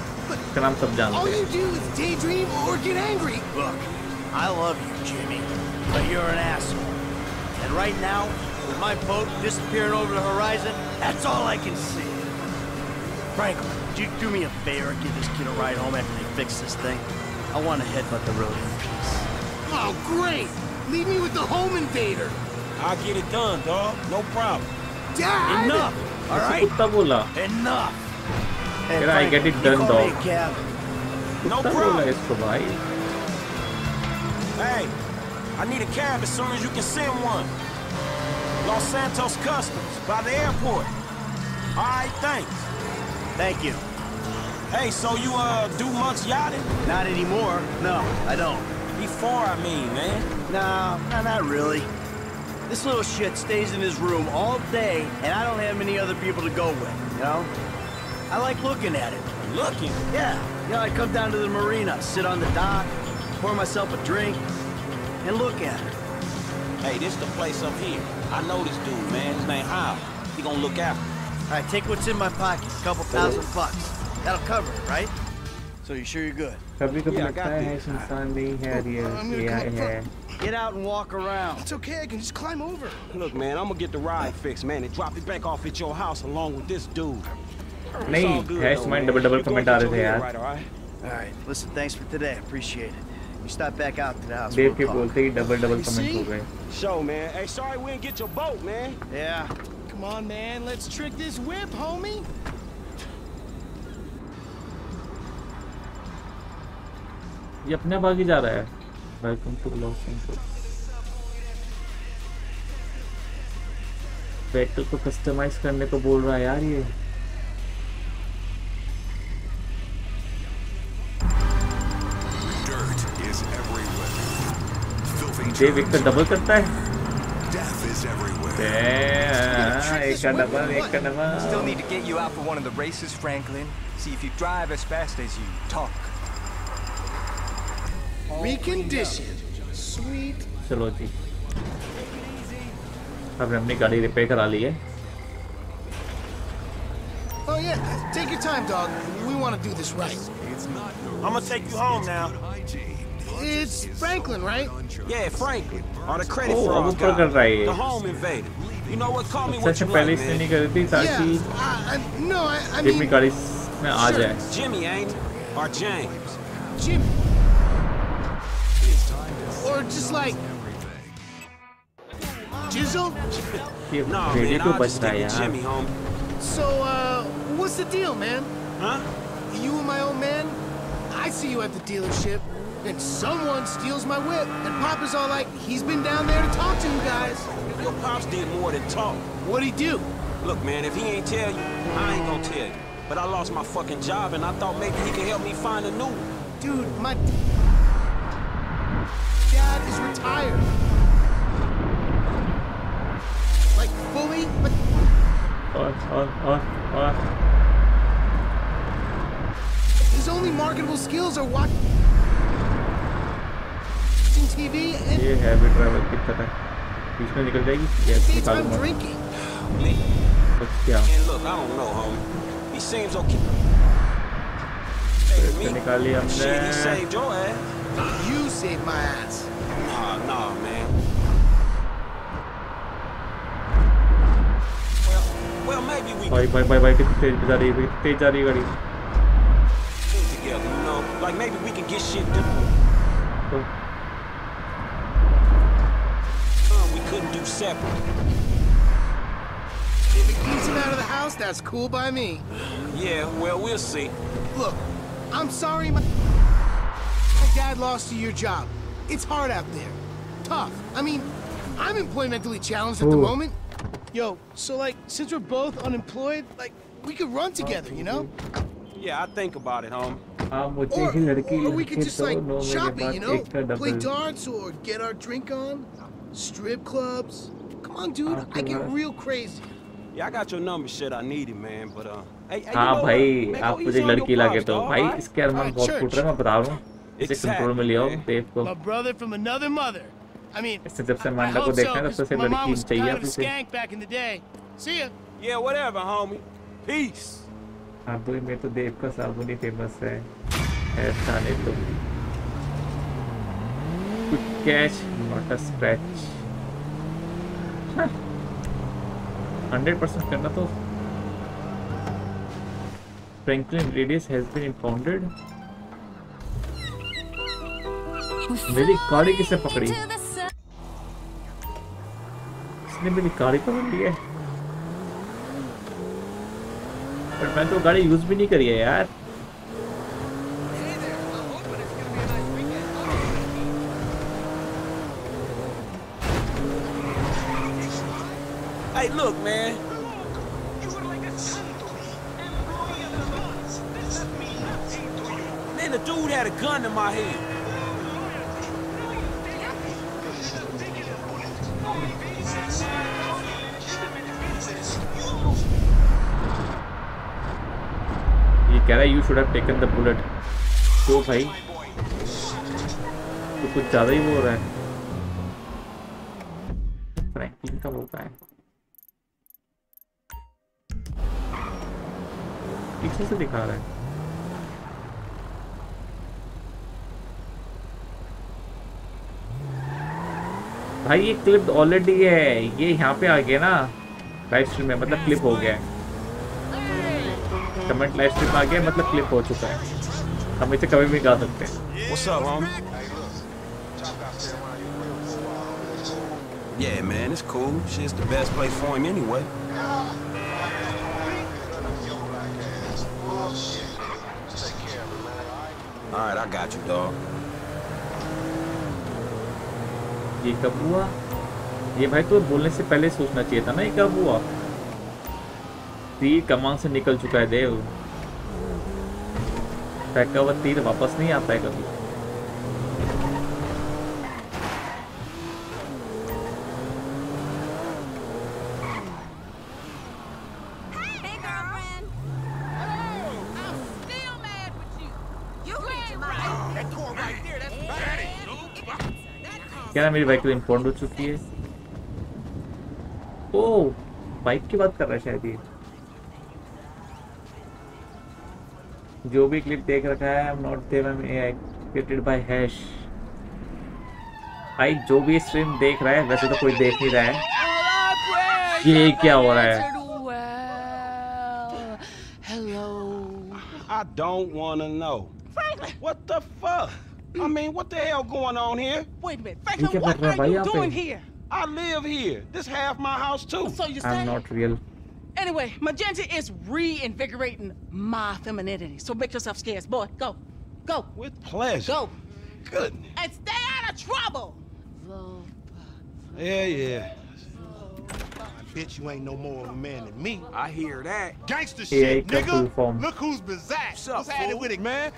उसका नाम सब जानते all हैं you do is daydream or get angry. Look, I love you, Jimmy, but you're an asshole. And right now, with my boat disappearing over the horizon, that's all I can see. Franklin, would you do me a favor and give this kid a ride home after they fix this thing? I want to headbutt the road in peace. Oh, great. Leave me with the home invader. I'll get it done, dog. No problem. Dad! Enough! All उसको right? कुत्ता बोला Enough! Hey, तेरा I get Franklin, it you done call me dog a cab? कुत्ता बोला इसको भाई Hey, I need a cab as soon as you can send one. Los Santos Customs, by the airport. All right, thanks. Thank you. Hey, so you, uh, do much yachting? Not anymore. No, I don't. Before, I mean, man. No, no, not really. This little shit stays in his room all day, and I don't have many other people to go with, you know? I like looking at it. Looking? Yeah. You know, I come down to the marina, sit on the dock, pour myself a drink, and look at her. Hey, this the place up here. I know this dude, man. His name Hal. He gonna look after me. All right, take what's in my pocket, a couple thousand bucks. That'll cover it, right? So you sure you're good? कभी कभी Yeah, I लगता got है this. इंसान नहीं है real AI है Get out and walk around. It's okay, I can just climb over. Look, man, I'm gonna get the ride fixed, man, and drop it back off at your house along with this dude. नहीं Hash mind double double comment आ रहे थे यार alright listen thanks for today appreciate it you stop back out to the house Dev बोलते ही double double comment हो गए show man I sorry we didn't get your boat man yeah come on man let's trick this whip homie ये अपने पास ही जा रहा है। वेलकम टू लॉसिंग बैटल को। कस्टमाइज करने को बोल रहा है यार ये। देव एक का डबल करता है एक का डबल एक का Still need to get you out for one of the races, Franklin. See if you drive as fast as you talk. Reconditioned. Sweet. चलो जी अब हमने गाड़ी रिपेयर करा ली है Oh, yeah, take your time, dog. We want to do this right. I'm gonna take you home now. it's Franklin, right? Yeah, Franklin. Or the credit oh, fraud guy. The home invader. You know what? Call me what you like, man. Yeah, I, I, no, I, I mean... Sure. Jimmy ain't or James. Jimmy. Or just like... Jizzle? no, man, I'll just Jimmy, home. So, uh, what's the deal, man? Huh? You and my old man? I see you at the dealership. And someone steals my whip, and Papa's all like, he's been down there to talk to you guys. Your Pops did more than talk. What'd he do? Look, man, if he ain't tell you, I ain't gonna tell you. But I lost my fucking job, and I thought maybe he could help me find a new one. Dude, my... Dad is retired. Like, fully... But... Off, off, off, off. His only marketable skills are what... watching TV and ये heavy travel दिक्कत है बीच में निकल जाएगी? Gas निकाल क्या? निकाल लिया हमने भाई भाई भाई भाई कितनी तेज जा रही है तेज जा रही है गाड़ी। तो two separate. If it keeps him out of the house, that's cool by me. Yeah, well, we'll see. Look, I'm sorry my, my dad lost you your job. It's hard out there. Tough. I mean, I'm employmentally challenged Ooh. at the moment. Yo, so like, since we're both unemployed, like, we could run together, you know? Yeah, I think about it, home. Or, or we could just like shop it, you know? Play darts or get our drink on Strip clubs. Come on, dude. I get real crazy. Yeah, I got your number, shit. I need it, man. But uh, hey, hey, you हाँ know भाई what? Man, आप go मुझे easy on your लड़की लागे pops, तो dog, भाई alright? इसके अरमान बहुत फूट रहे हैं मैं बता रहा हूँ इसे कंट्रोल में लिया देव को My brother from another mother. I mean, इससे जब से I मांडा को hope देखना so, है तब 'cause से my mom लड़की was चाहिए kind आप of a इसे skank back in the day. See ya. Yeah, whatever, homie. Peace. साबुन में तो देव का साबुन ही फेमस है ऐसा नहीं तो catch not a scratch hundred percent करना तो। Franklin radius has been impounded. मेरी गाड़ी किसने पकड़ी? इसने मेरी गाड़ी पकड़ ली है। बट मैं तो गाड़ी यूज़ भी नहीं करी है यार। Hey, look, man. Man, the dude had a gun in my head. ये कह रहा है you should have taken the bullet तो भाई तो कुछ ज्यादा ही वो हो रहा है फ्रैंकलिन का वो का है पीछे से दिखा रहा है भाई ये क्लिप ऑलरेडी है ये यहाँ पे आ गया ना लाइव स्ट्रीम में मतलब क्लिप हो गया है कमेंट लाइव स्ट्रीम आ गया मतलब क्लिप हो चुका है हम इसे कभी भी गा सकते हैं? Yeah, man, it's cool. Shit's the best place for him anyway. All right, I got you, dog. ये कब हुआ? ये भाई तो बोलने से पहले सोचना चाहिए था ना ये कब हुआ? तीर कमान से निकल चुका है देव। फेंका हुआ तीर वापस नहीं आता है कभी Hey, girlfriend. I'm still mad with you. You ain't right. That car right there, that's bad. क्या ना मेरी बाइक तो इम्पोर्ट हो चुकी है ओ बाइक की बात कर रहा है शायद ये जो भी क्लिप देख रखा है I am not Dev am created by Hash भाई जो भी स्ट्रीम देख रहा है वैसे तो कोई देख नहीं रहा है ये क्या हो रहा है I don't want to know. Franklin! What the fuck? I mean, what the hell going on here? Wait a minute, Franklin, what are you doing here? I live here. This half my house too. So you say? I'm not real. Anyway, Magenta is reinvigorating my femininity. So make yourself scarce, boy. Go, go. With pleasure. Go. Goodness. And stay out of trouble. Yeah, yeah. I bet you ain't no more of a man than me. I hear that. Gangster shit, nigga. Look who's bizarre. What's, up, What's happening with it, man?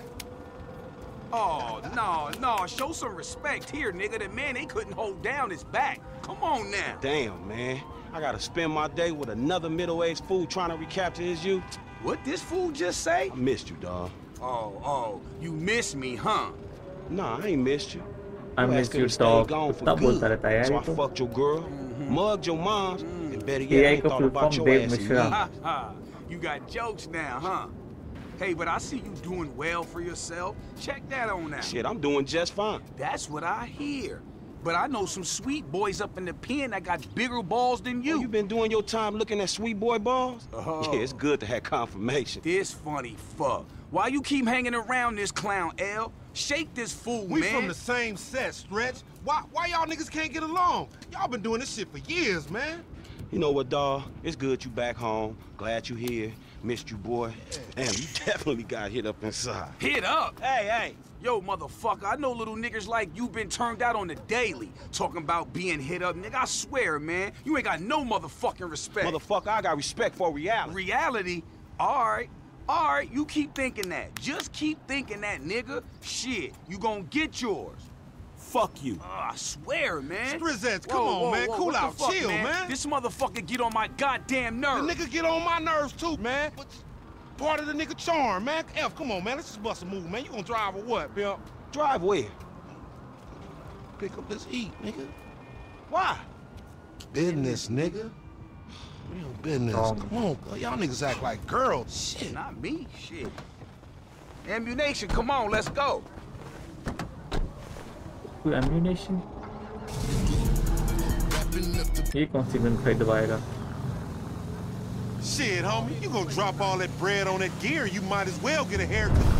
Oh, no, no. Show some respect here, nigga. That man they couldn't hold down his back. Come on now. Damn, man. I gotta spend my day with another middle-aged fool trying to recapture his youth. What this fool just say? I missed you, dog. Oh, oh, you missed me, huh? Nah, I ain't missed you. I missed you, dog. That was that I So I fucked your girl, mm-hmm. mugged your mom, mm-hmm. and better yet, I thought about your ass. [laughs] You got jokes now, huh? Hey, but I see you doing well for yourself. Check that on out. Shit, I'm doing just fine. That's what I hear. But I know some sweet boys up in the pen that got bigger balls than you. you been doing your time looking at sweet boy balls? Uh-huh. [laughs] Yeah, it's good to have confirmation. This funny fuck. Why you keep hanging around this clown, L? Shake this fool, We man. We from the same set, Stretch. Why, why y'all niggas can't get along? Y'all been doing this shit for years, man. You know what, dawg? It's good you back home. Glad you here. Missed you, boy. Damn, you definitely got hit up inside. Hit up? Hey, hey. Yo, motherfucker, I know little niggas like you been turned out on the daily. Talking about being hit up, nigga. I swear, man. You ain't got no motherfucking respect. Motherfucker, I got respect for reality. Reality? Alright. Alright, you keep thinking that. Just keep thinking that, nigga. Shit, you gonna get yours. Fuck you. Oh, I swear, man. Strizets, come Whoa, on, whoa, man. whoa, Cool what out. fuck, Chill, man. This motherfucker get on my goddamn nerves. The nigga get on my nerves too, man. But part of the nigga charm, man. F, come on, man. Let's just bust a move, man. You gonna drive or what, pimp? Drive where? Pick up this heat, nigga. Why? Business, nigga. Real business. Um, Come on, girl. y'all niggas act like girls. Shit, not me. Shit. Ammu-Nation, come on, let's go. कोई ammunition ये कौन सी gun खरीद दबाएगा Shit, homie, you gonna drop all that bread on that gear, you might as well get a haircut.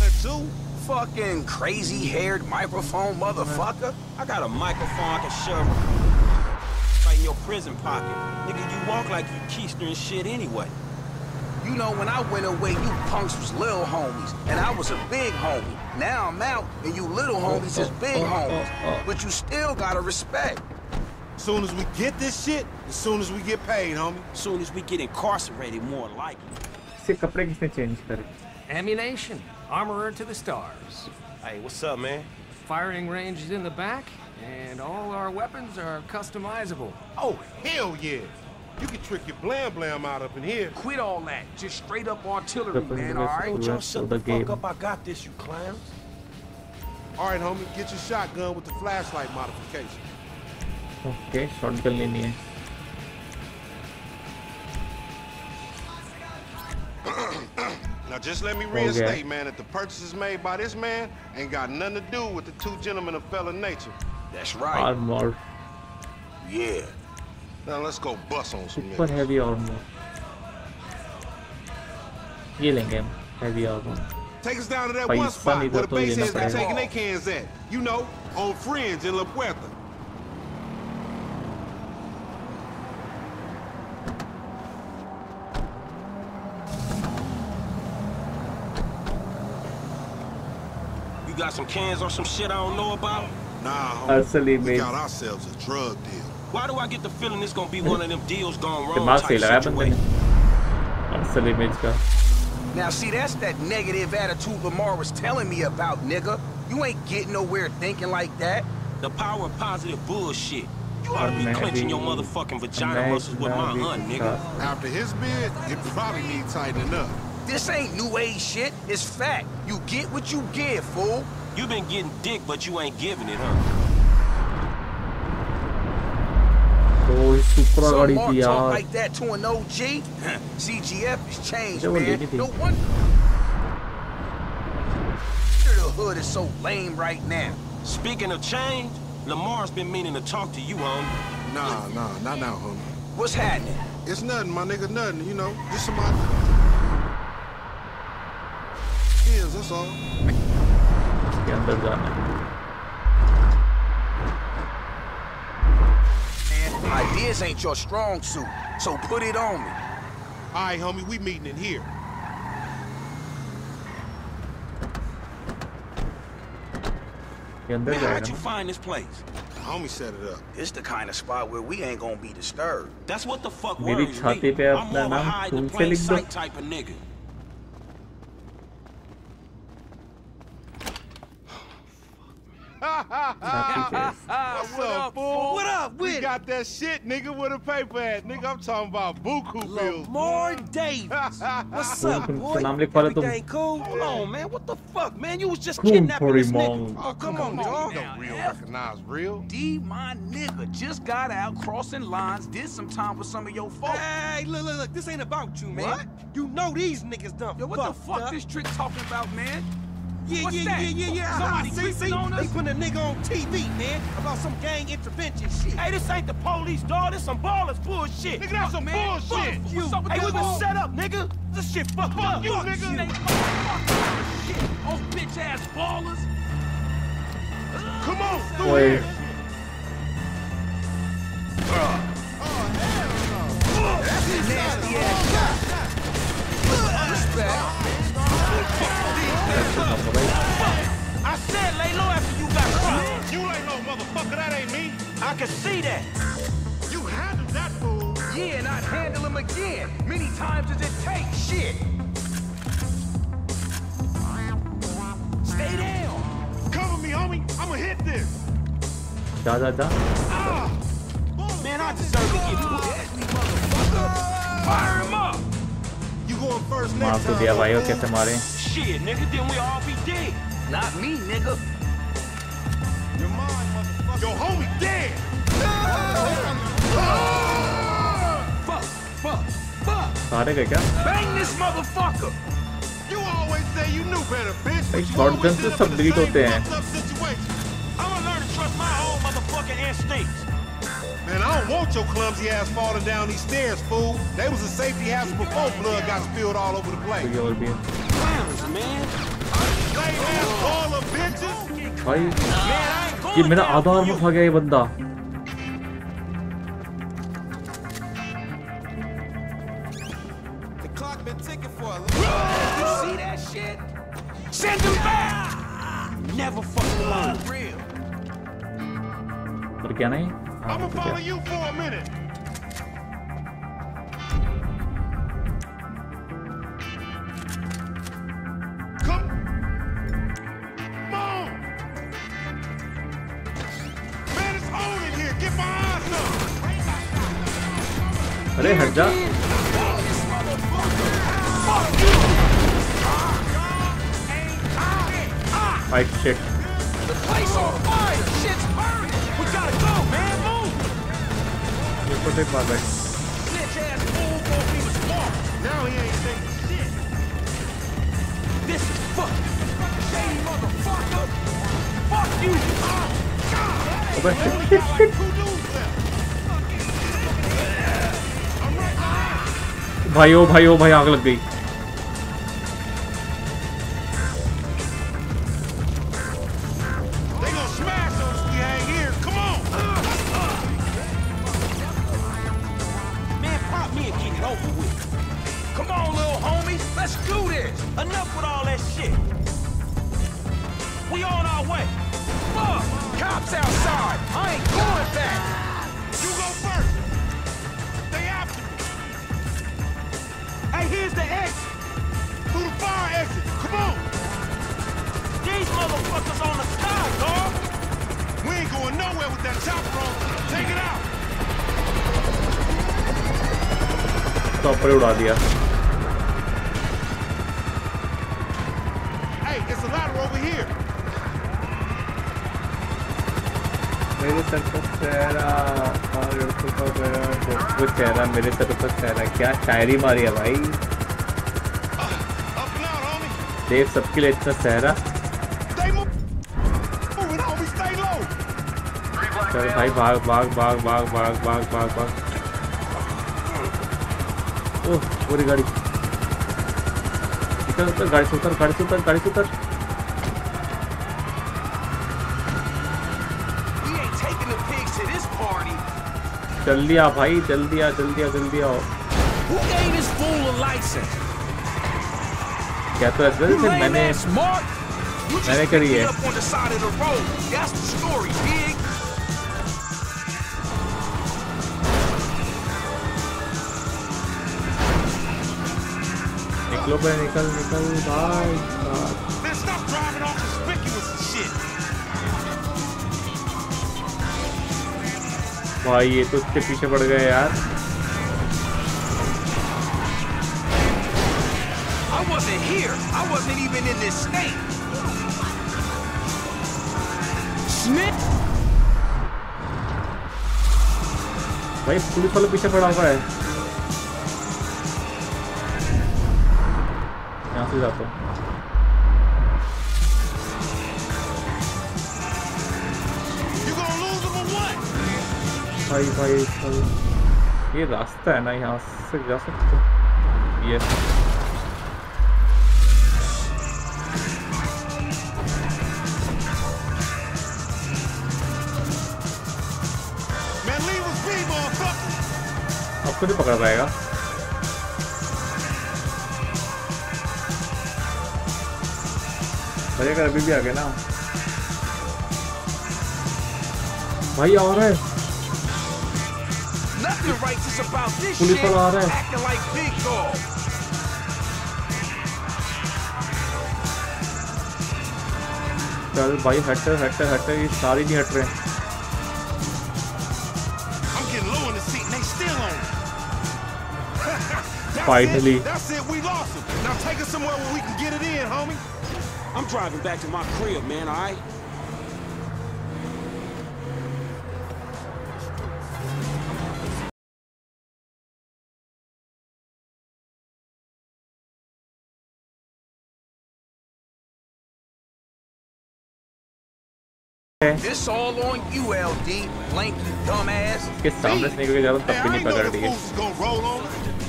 That too. Fucking crazy haired microphone motherfucker. I got a microphone I can shove right in your prison pocket. Nigga, you walk like you keister and shit anyway. You know, when I went away, you punks was little homies, and I was a big homie. Now I'm out, and you little homies is big homies. But you still gotta respect. Soon as we get this shit, as soon as we get paid, homie. Soon as we get incarcerated, more likely. Сека Ammu-Nation. Armorer to the stars. Hey, what's up, man? Firing range is in the back, and all our weapons are customizable. Oh, hell yeah! You can trick your blam blam out up in here. Quit all that. Just straight up artillery, man, all right? Y'all shut the, fuck up. I got this, you clowns. All right, homie. Get your shotgun with the flashlight modification. Okay, shotgun leni [clears throat] hai. Now just let me reinstate, okay. man, that the purchases made by this man ain't got nothing to do with the two gentlemen of fellow nature. That's right. Armor. Yeah, Now let's go bust on some super niggas. Heavy armour ये लेंगे हम heavy armour Take us down to that Paisa one spot ni where the dato base yun heads na be pera. taking their cans at. You know, on Friends in La Puerta. You got some cans or some shit I don't know about? Nah, homie. असली We में got ourselves a drug deal. Why do I get the feeling it's gonna be one of them deals gone wrong? Type situation? Absolutely, now see, that's that negative attitude Lamar was telling me about, nigga. You ain't getting nowhere thinking like that. The power of positive bullshit. You ought to be clenching your motherfucking vagina muscles with my hun, nigga. After his bid, it probably needs tightening up. This ain't new age shit. It's fact. You get what you give, fool. You been getting dick, but you ain't giving it, huh? तो इस सुपरा Some गाड़ी Mark थी talk यार like that to an OG? [laughs] CGF has changed, Yeah, well, man. anything. No wonder the hood is so lame right now. Speaking of change, Lamar's been meaning to talk to you, homie. Nah, nah, not now, homie. What's happening? It's nothing, my nigga, nothing, you know. Just somebody. Is, that's all. के अंदर जाना है Ideas ain't your strong suit, so put it on me. All right, homie, we meeting in here. Man, how'd you find this place? The homie set it up. It's the kind of spot where we ain't gonna be disturbed. That's what the fuck worries me. I'm more of a sight type of nigga. out that shit, nigga, with a paper at. Nigga, I'm talking about buku bills. More Davis. [laughs] What's up, boy? Everything cool? Hold on, man. What the fuck, man? You was just kidnapping this nigga. Oh, come on, dog. Don't real recognize real. D, my nigga, just got out crossing lines, did some time with some of your folks. Hey, look, look, look. This ain't about you, man. What? You know these niggas dumb. Yo, what the fuck up? this trick talking about, man? Yeah, What's yeah, that? yeah, yeah, yeah. Somebody see, creeping see, on us? They putting a nigga on TV, man, about some gang intervention shit. Hey, this ain't the police, dog. This some Ballas bullshit. Nigga, that's some man. bullshit. Fuck You- you. Hey, Hey, we been set up, nigga. This shit fucked up. you, Fuck nigga. Shit, oh bitch ass Ballas. Come on, through here. That's a nasty ass shot. Respect I said lay low after you got shot. You ain't no motherfucker, that ain't me. I can see that. You handled that fool. Yeah, and I'd handle him again. Many times as it takes. Shit. Stay down. Cover homie. I'ma hit this. जा जा जा Man, I deserve to get put. Fire him up! You going first मार next तो time. दिया भाई वो Loco. कैसे मारे Shit, nigga, then we all be dead. Not me, nigga. Your mind, motherfucker. Your homie dead. Fuck, fuck, fuck! सारे गए क्या Bang this motherfucker! You always say you knew better, bitch. भाई shotgun से सब delete होते हैं I'ma learn to trust my own motherfucking instincts. Man, I don't want your clumsy ass falling down these stairs, fool. They was a safety hazard before blood got spilled all over the place. कोई और भी है Clowns, man. Lame ass ball of bitches. भाई ये मेरा आधा armour खा गया ये बंदा The clock been ticking for a You see that shit? Send him back! Never fucking learn. Real. पर क्या I'm gonna follow you for a minute. अरे हट जा fight shit Tô tempado aí. भाई भाइयों भाई आग लग गई। उड़ा दिया. मेरे सर पर चेहरा और चेहरा मेरे सर पर चेहरा क्या शायरी मारी है भाई? देव सबके लिए इतना सहरा. चल भाई भाग भाग भाग भाग भाग भाग भाग भाग। पूरी गाड़ी। निकल उतर गाड़ी से उतर गाड़ी से उतर गाड़ी से उतर। जल्दी आ भाई जल्दी आ जल्दी आ जल्दी आओ। क्या तो मैंने मैंने करी है। निकलो पे निकल निकल भाई भाई ये तो उसके पीछे पड़ गए यार। भाई पुलिस वाले पीछे पड़ा हुआ है। भाई भाई भाई। ये रास्ता है ना, यहाँ से जा सकते ये. आपको नहीं पकड़ पाएगा। अगर अभी भी आ गए ना। भाई रहा है। Nothing righteous about this police shit. वाला आ रहा है Acting like big dog. चल भाई हट हट हट ये सारे नहीं हट रहे I'm getting low in the seat and they still on it. That's Finally. It. That's it. We lost him. Now take us somewhere where we can get it in, homie. I'm driving back to my crib, man, all right?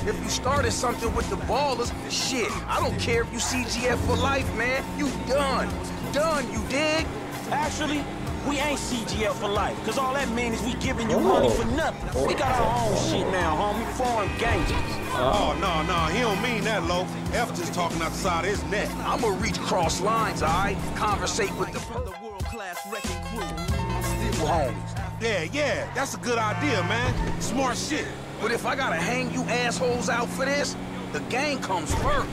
If you started something with the Ballas, shit, I don't care if you CGF for life, man. You done. Done, you dig? Actually, we ain't CGF for life, because all that means is we giving you oh. money for nothing. Oh. We got our own shit now, homie. Foreign gangsters. Oh. no, no, he don't mean that, Lo. F just talking outside his neck. I'm gonna reach cross lines, all right? Conversate with the, the world-class wrecking crew. Still homies. Yeah, yeah, that's a good idea, man. Smart shit. But if I gotta hang you assholes out for this, the gang comes first.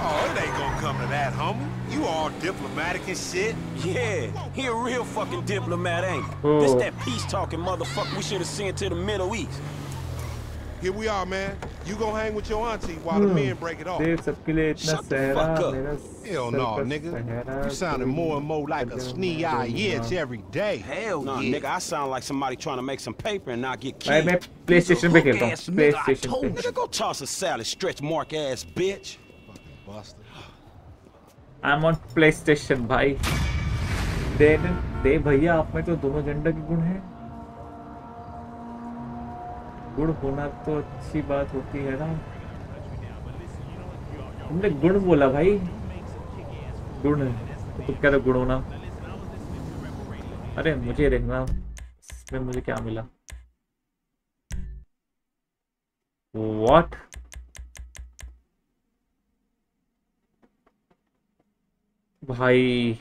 Oh, it ain't gonna come to that, homie. You all diplomatic and shit. Yeah, he a real fucking diplomat, ain't he? Oh. This that peace-talking motherfucker we should have sent to the Middle East. Here we are, man. You gonna hang with your auntie while the men break it off. देव सबके लिए इतना सहरा fuck up. मेरा Hell sir no, पर nigga. सहरा You sounding more and more like a snee-eyed itch every day. Hell nah, nigga, I sound like somebody trying to make some paper and not get भाई killed. मैं PlayStation पे खेलता हूँ Ass nigga, I PlayStation told पे Nigga, go toss a salad, stretch mark ass bitch. I'm on PlayStation भाई दे दे भैया आप में तो दोनों जेंडर के गुण हैं गुण होना तो अच्छी बात होती है ना। तुमने गुण बोला भाई। गुण तो तुम क्या था गुण होना। अरे मुझे देखना इसमें मुझे क्या मिला? What? भाई।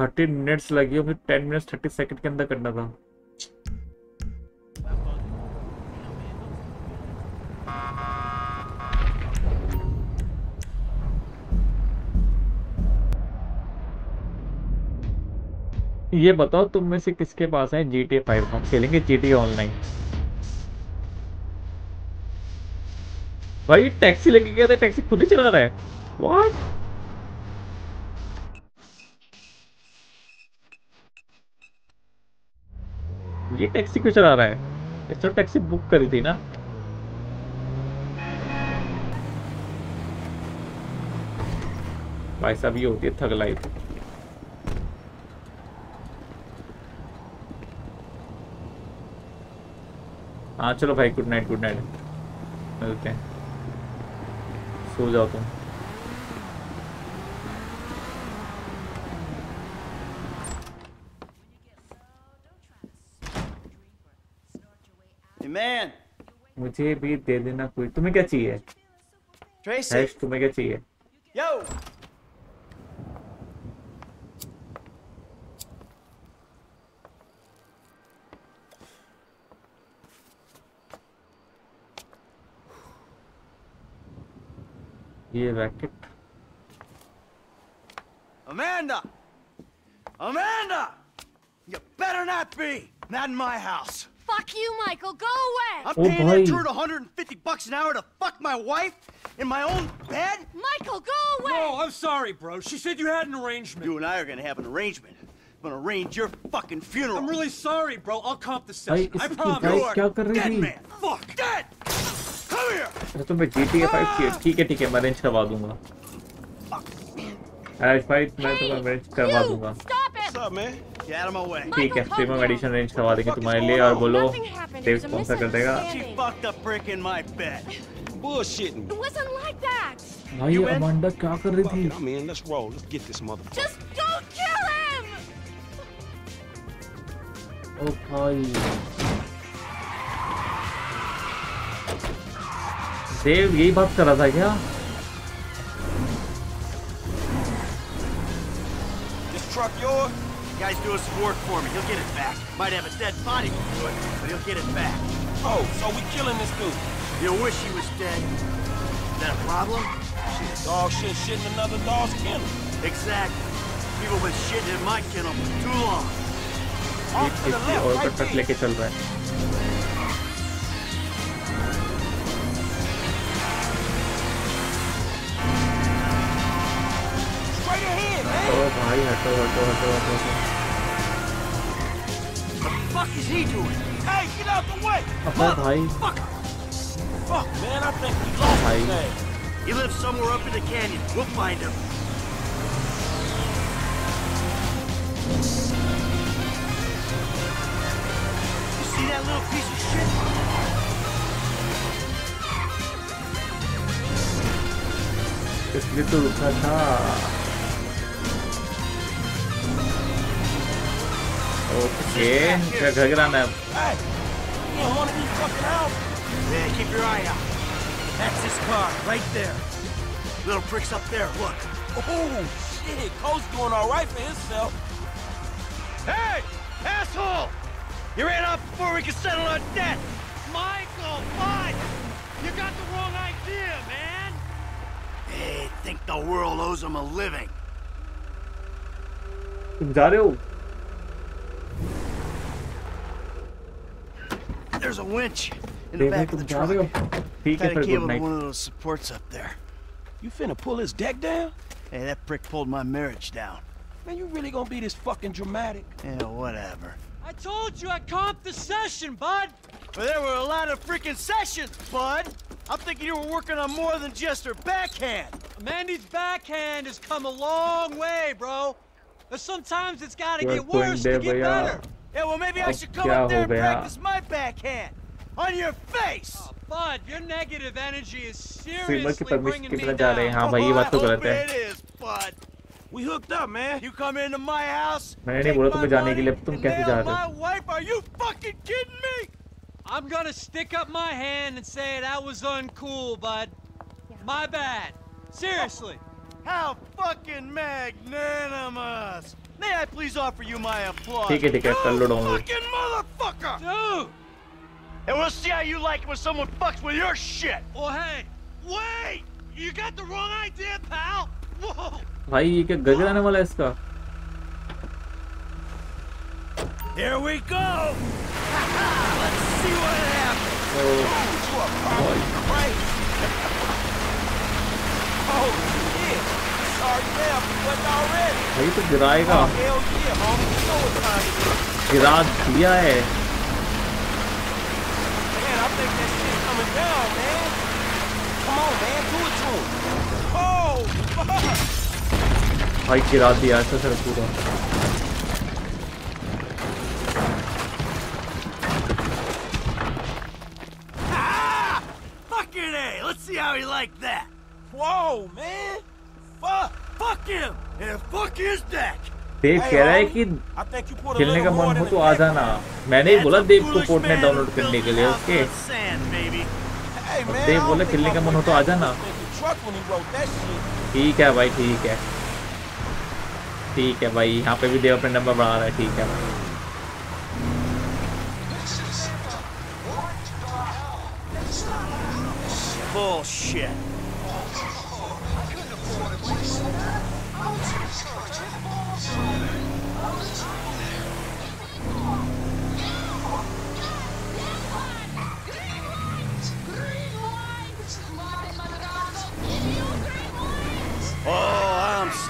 थर्टी मिनट्स लगी और फिर टेन मिनट्स थर्टी सेकंड के अंदर करना था। ये बताओ, तुम में से किसके पास है जी टी फाइव हम खेलेंगे जी टी ऑनलाइन भाई टैक्सी लेके गया था टैक्सी खुद ही चला रहा है। व्हाट ये टैक्सी क्यों चला रहा है? इसने टैक्सी बुक करी थी ना। भाई साहब, ये होती है थग लाइफ हाँ चलो भाई गुड नाइट गुड नाइट मिलते हैं। सो जाओ तुम। Hey, man. मुझे भी दे देना कोई तुम्हें क्या चाहिए Tracy. हैश तुम्हें क्या चाहिए Yo. ये racket Amanda! Amanda! You better not be! Not in my house. Fuck you, Michael. Go away. I'm Oh, paying boy. that turd 150 bucks an hour to fuck my wife in my own bed? Michael, go away. No, I'm sorry, bro. She said you had an arrangement. You and I are gonna have an arrangement. I'm gonna arrange your fucking funeral. I'm really sorry, bro. I'll comp the भाई session. I इसकी promise. Wife क्या कर रही dead थी man. Fuck. Dead. Come here. अच्छा तुम्हें G T A five चाहिए ठीक है ठीक है मैं अरेंज करवा दूंगा हैश भाई मैं तुम्हें अरेंज करवा दूंगा ठीक है प्रीमियम एडिशन रेंज करवा देंगे तुम्हारे लिए और बोलो देव स्पॉन्सर कर देगा? भाई अमांडा क्या कर रही थी? ओ oh, भाई। देव यही बात कर रहा था क्या? Truck yours? Guy's doing some work for me. He'll get it back. Might have a dead body to it, but he'll get it back. Oh, so we killing this dude? You wish he was dead. that a problem? Shit, dog shit shit in another dog's kennel. Exactly. People been shitting in my kennel for too long. एक किसी और पर truck लेके चल रहा है Straight ahead, man. ओ भाई हटो हटो हटो हटो हटो What the fuck is he doing? Hey, get out the way! Motherfucker! Fuck, man, I think we lost his name. He lives somewhere up in the canyon. We'll find him. You see that little piece of shit? It's little Tata. था okay क्या घर गिराना है Hey, you in one of these fucking houses? Yeah, keep your eye out. That's his car, right there. Little pricks up there, look. Oh, shit. Cole's doing all right for himself. Hey! Asshole! You ran off before we could settle our debt! Michael, what? You got the wrong idea, man! They think the world owes them a living. तुम जा रहे हो there's a winch in the back of the truck. Got a cable to one of those supports up there. You finna pull his deck down? Hey, that prick pulled my marriage down. Man, you really gonna be this fucking dramatic? Yeah, whatever. I told you I comped the session, bud! But there were a lot of freaking sessions, bud! I'm thinking you were working on more than just her backhand! Mandy's backhand has come a long way, bro! But sometimes it's gotta You are get going worse there, to get भैया better. Yeah, well, maybe I अब should come क्या up there हो and गया? practice my backhand. On your face! Oh, bud, your negative energy is सीमा की seriously permission bringing की me तरह जा रहे हैं down. हाँ भाई ये बात तो I गलत hope है it is, bud. We hooked up, man. You come into my house, मैंने नहीं take बोला my तुम्हें जाने के लिए money, अब तुम and कैसे nail जा रहे my हो wife? Are you fucking kidding me? I'm gonna stick up my hand and say that was uncool, bud. My bad. Seriously. How fucking magnanimous! May I please offer you my applause? ठीक है ठीक है कर लो download Fucking motherfucker! Dude! And we'll see how you like it when someone fucks with your shit! Well, hey, wait! You got the wrong idea, pal! Whoa! भाई ये क्या घर गिराने वाला है इसका Here we go! [laughs] Let's see what happens! ओ [laughs] भाई Oh, shit. Sorry, man. We wasn't already. भाई तो गिराएगा Oh, hell yeah, homie. You know what time it is. गिरा दिया है Man, I think that shit's coming down, man. Come on, man. Do it to him. Oh, fuck. भाई गिरा दिया ऐसा sir पूरा Ah! Fucking A! Let's see how he liked that! Whoa, man. Fuck. fuck him. And fuck his deck. देव कह रहा है कि खेलने तो का मन हो तो आ जाना। मैंने ही बोला देव को फोर्टनाइट डाउनलोड करने के लिए ओके देव बोला खेलने का मन हो तो आ जाना। ठीक है भाई ठीक है। ठीक है भाई यहाँ पे भी देव अपने नंबर बढ़ा रहा है ठीक है। भाई।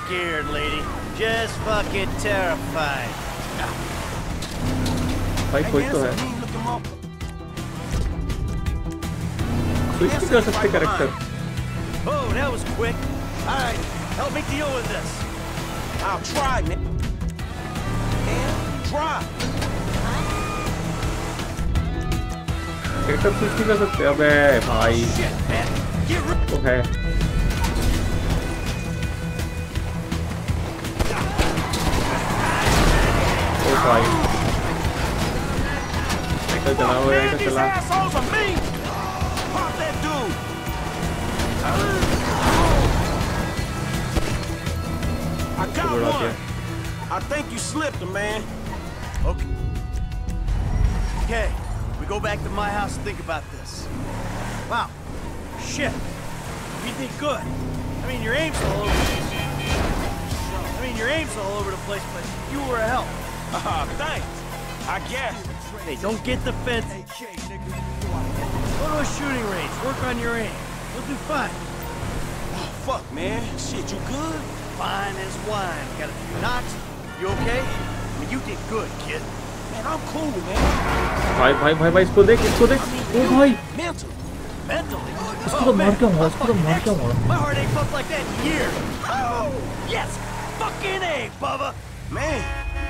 scared, lady. Just fucking terrified. भाई कोई तो है स्विच भी कर सकते character Oh, that was quick. All right, help me deal with this. I'll try, man. Man, try. Character switch भी कर सकते अबे भाई तो है fight. I could allow it, I could allow it. I got one! Up. I think you slipped man. Okay. Okay, we go back to my house and think about this. Wow, shit. You did good. I mean, your aim's all over the place. I mean, your aim's all over the place, but you were a help. Ah, thanks. I guess. Hey, don't get defensive. Go to a shooting range. Work on your aim. You'll do fine. Oh, fuck, man. Shit, you good? Fine as wine. Got a few knocks. You okay? I mean, you did good, kid. Man, I'm cool, man. भाई भाई भाई भाई इसको देख इसको देख ओ भाई Mental. Mentally? इसको तो मार क्या मारा इसको तो मार क्या मारा My heart ain't pumped like that in years. Oh, yes. Fucking A, Bubba. Man,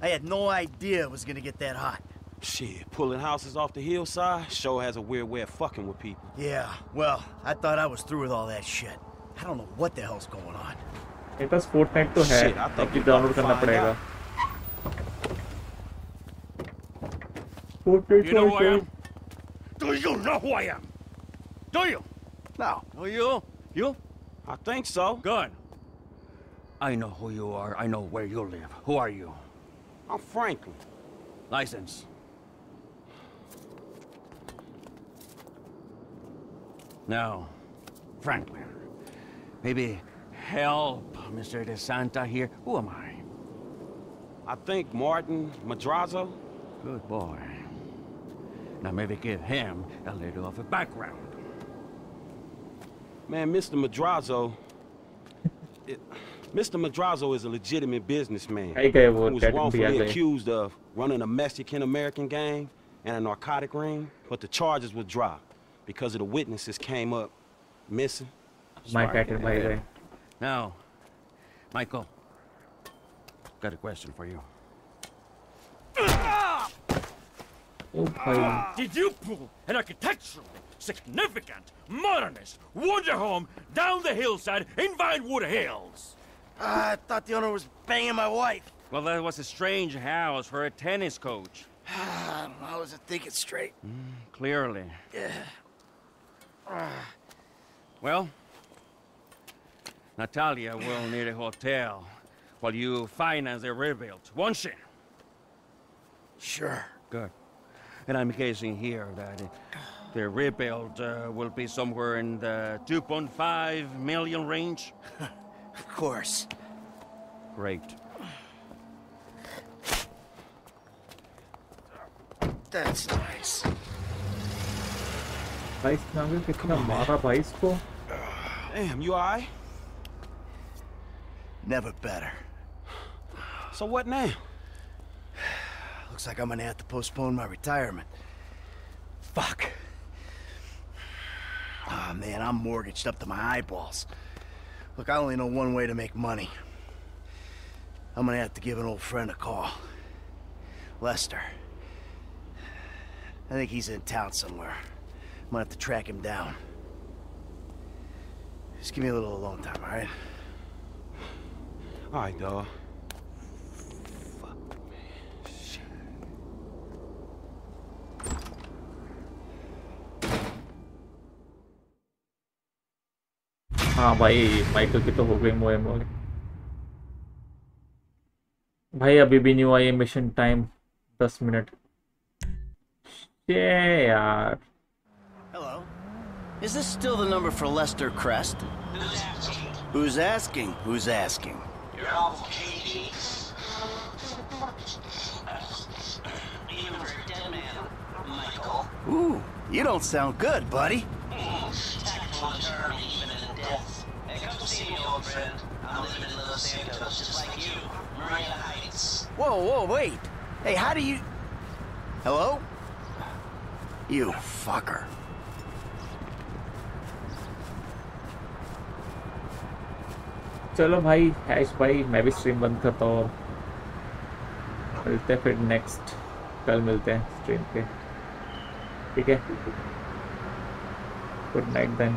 I had no idea it was gonna get that hot. Shit, pulling houses off the hillside sure has a weird way of fucking with people. Yeah, well, I thought I was through with all that shit. I don't know what the hell's going on. मेरे पास Fortnite तो है Shit, I thought लेकिन we download about to करना find पड़ेगा out. Fortnite You know who I am? Do you know who I am? Do you? No. Oh, you? You? I think so. Good. I know who you are. I know where you live. Who are you? I'm Franklin. License. Now, Franklin, maybe help Mr. De Santa here. Who am I? I think Martin Madrazo. Good boy. Now maybe give him a little of a background. Man, Mr. Madrazo. it- Mr. Madrazo is a legitimate businessman who was wrongfully accused of running a Mexican-American gang and a narcotic ring, but the charges were dropped because of the witnesses came up missing. My pattern, by the way. Now, Michael, got a question for you. Did you pull an architectural, significant, modernist wonder home down the hillside in Vinewood Hills? I thought the owner was banging my wife. Well, that was a strange house for a tennis coach. [sighs] I wasn't thinking straight. Clearly. [sighs] Well, Natalia will need a hotel while you finance the rebuild, won't she? Sure. Good. And I'm guessing here that [sighs] the rebuild uh, will be somewhere in the 2.5 million range? [laughs] Of course. Great. That's nice. भाई इसने आगे कितना मारा भाई इसको Damn, you alright? Never better. So what now? Looks like I'm gonna have to postpone my retirement. Fuck. Oh man, I'm mortgaged up to my eyeballs. Look, I only know one way to make money. I'm gonna have to give an old friend a call. Lester. I think he's in town somewhere. I'm gonna have to track him down. Just give me a little alone time, alright? Alright, dog. हाँ भाई Michael की तो हो गई मोए मोए भाई अभी भी नहीं हुआ ये मिशन टाइम दस मिनट शे यार Hello. Is this still the number for Lester Crest? Who's asking? Who's asking? You're awful KD. Even for a dead man, Michael. Ooh, you don't sound good, buddy. Tactical attorney, see me, old friend. I'm living in Los Santos, just like you. Marina Heights. Whoa, whoa, wait. Hey, how do you... Hello? You fucker. चलो भाई hash भाई मैं भी stream बंद करता हूँ अब। मिलते हैं फिर नेक्स्ट कल मिलते हैं स्ट्रीम पे ठीक है गुड नाइट देन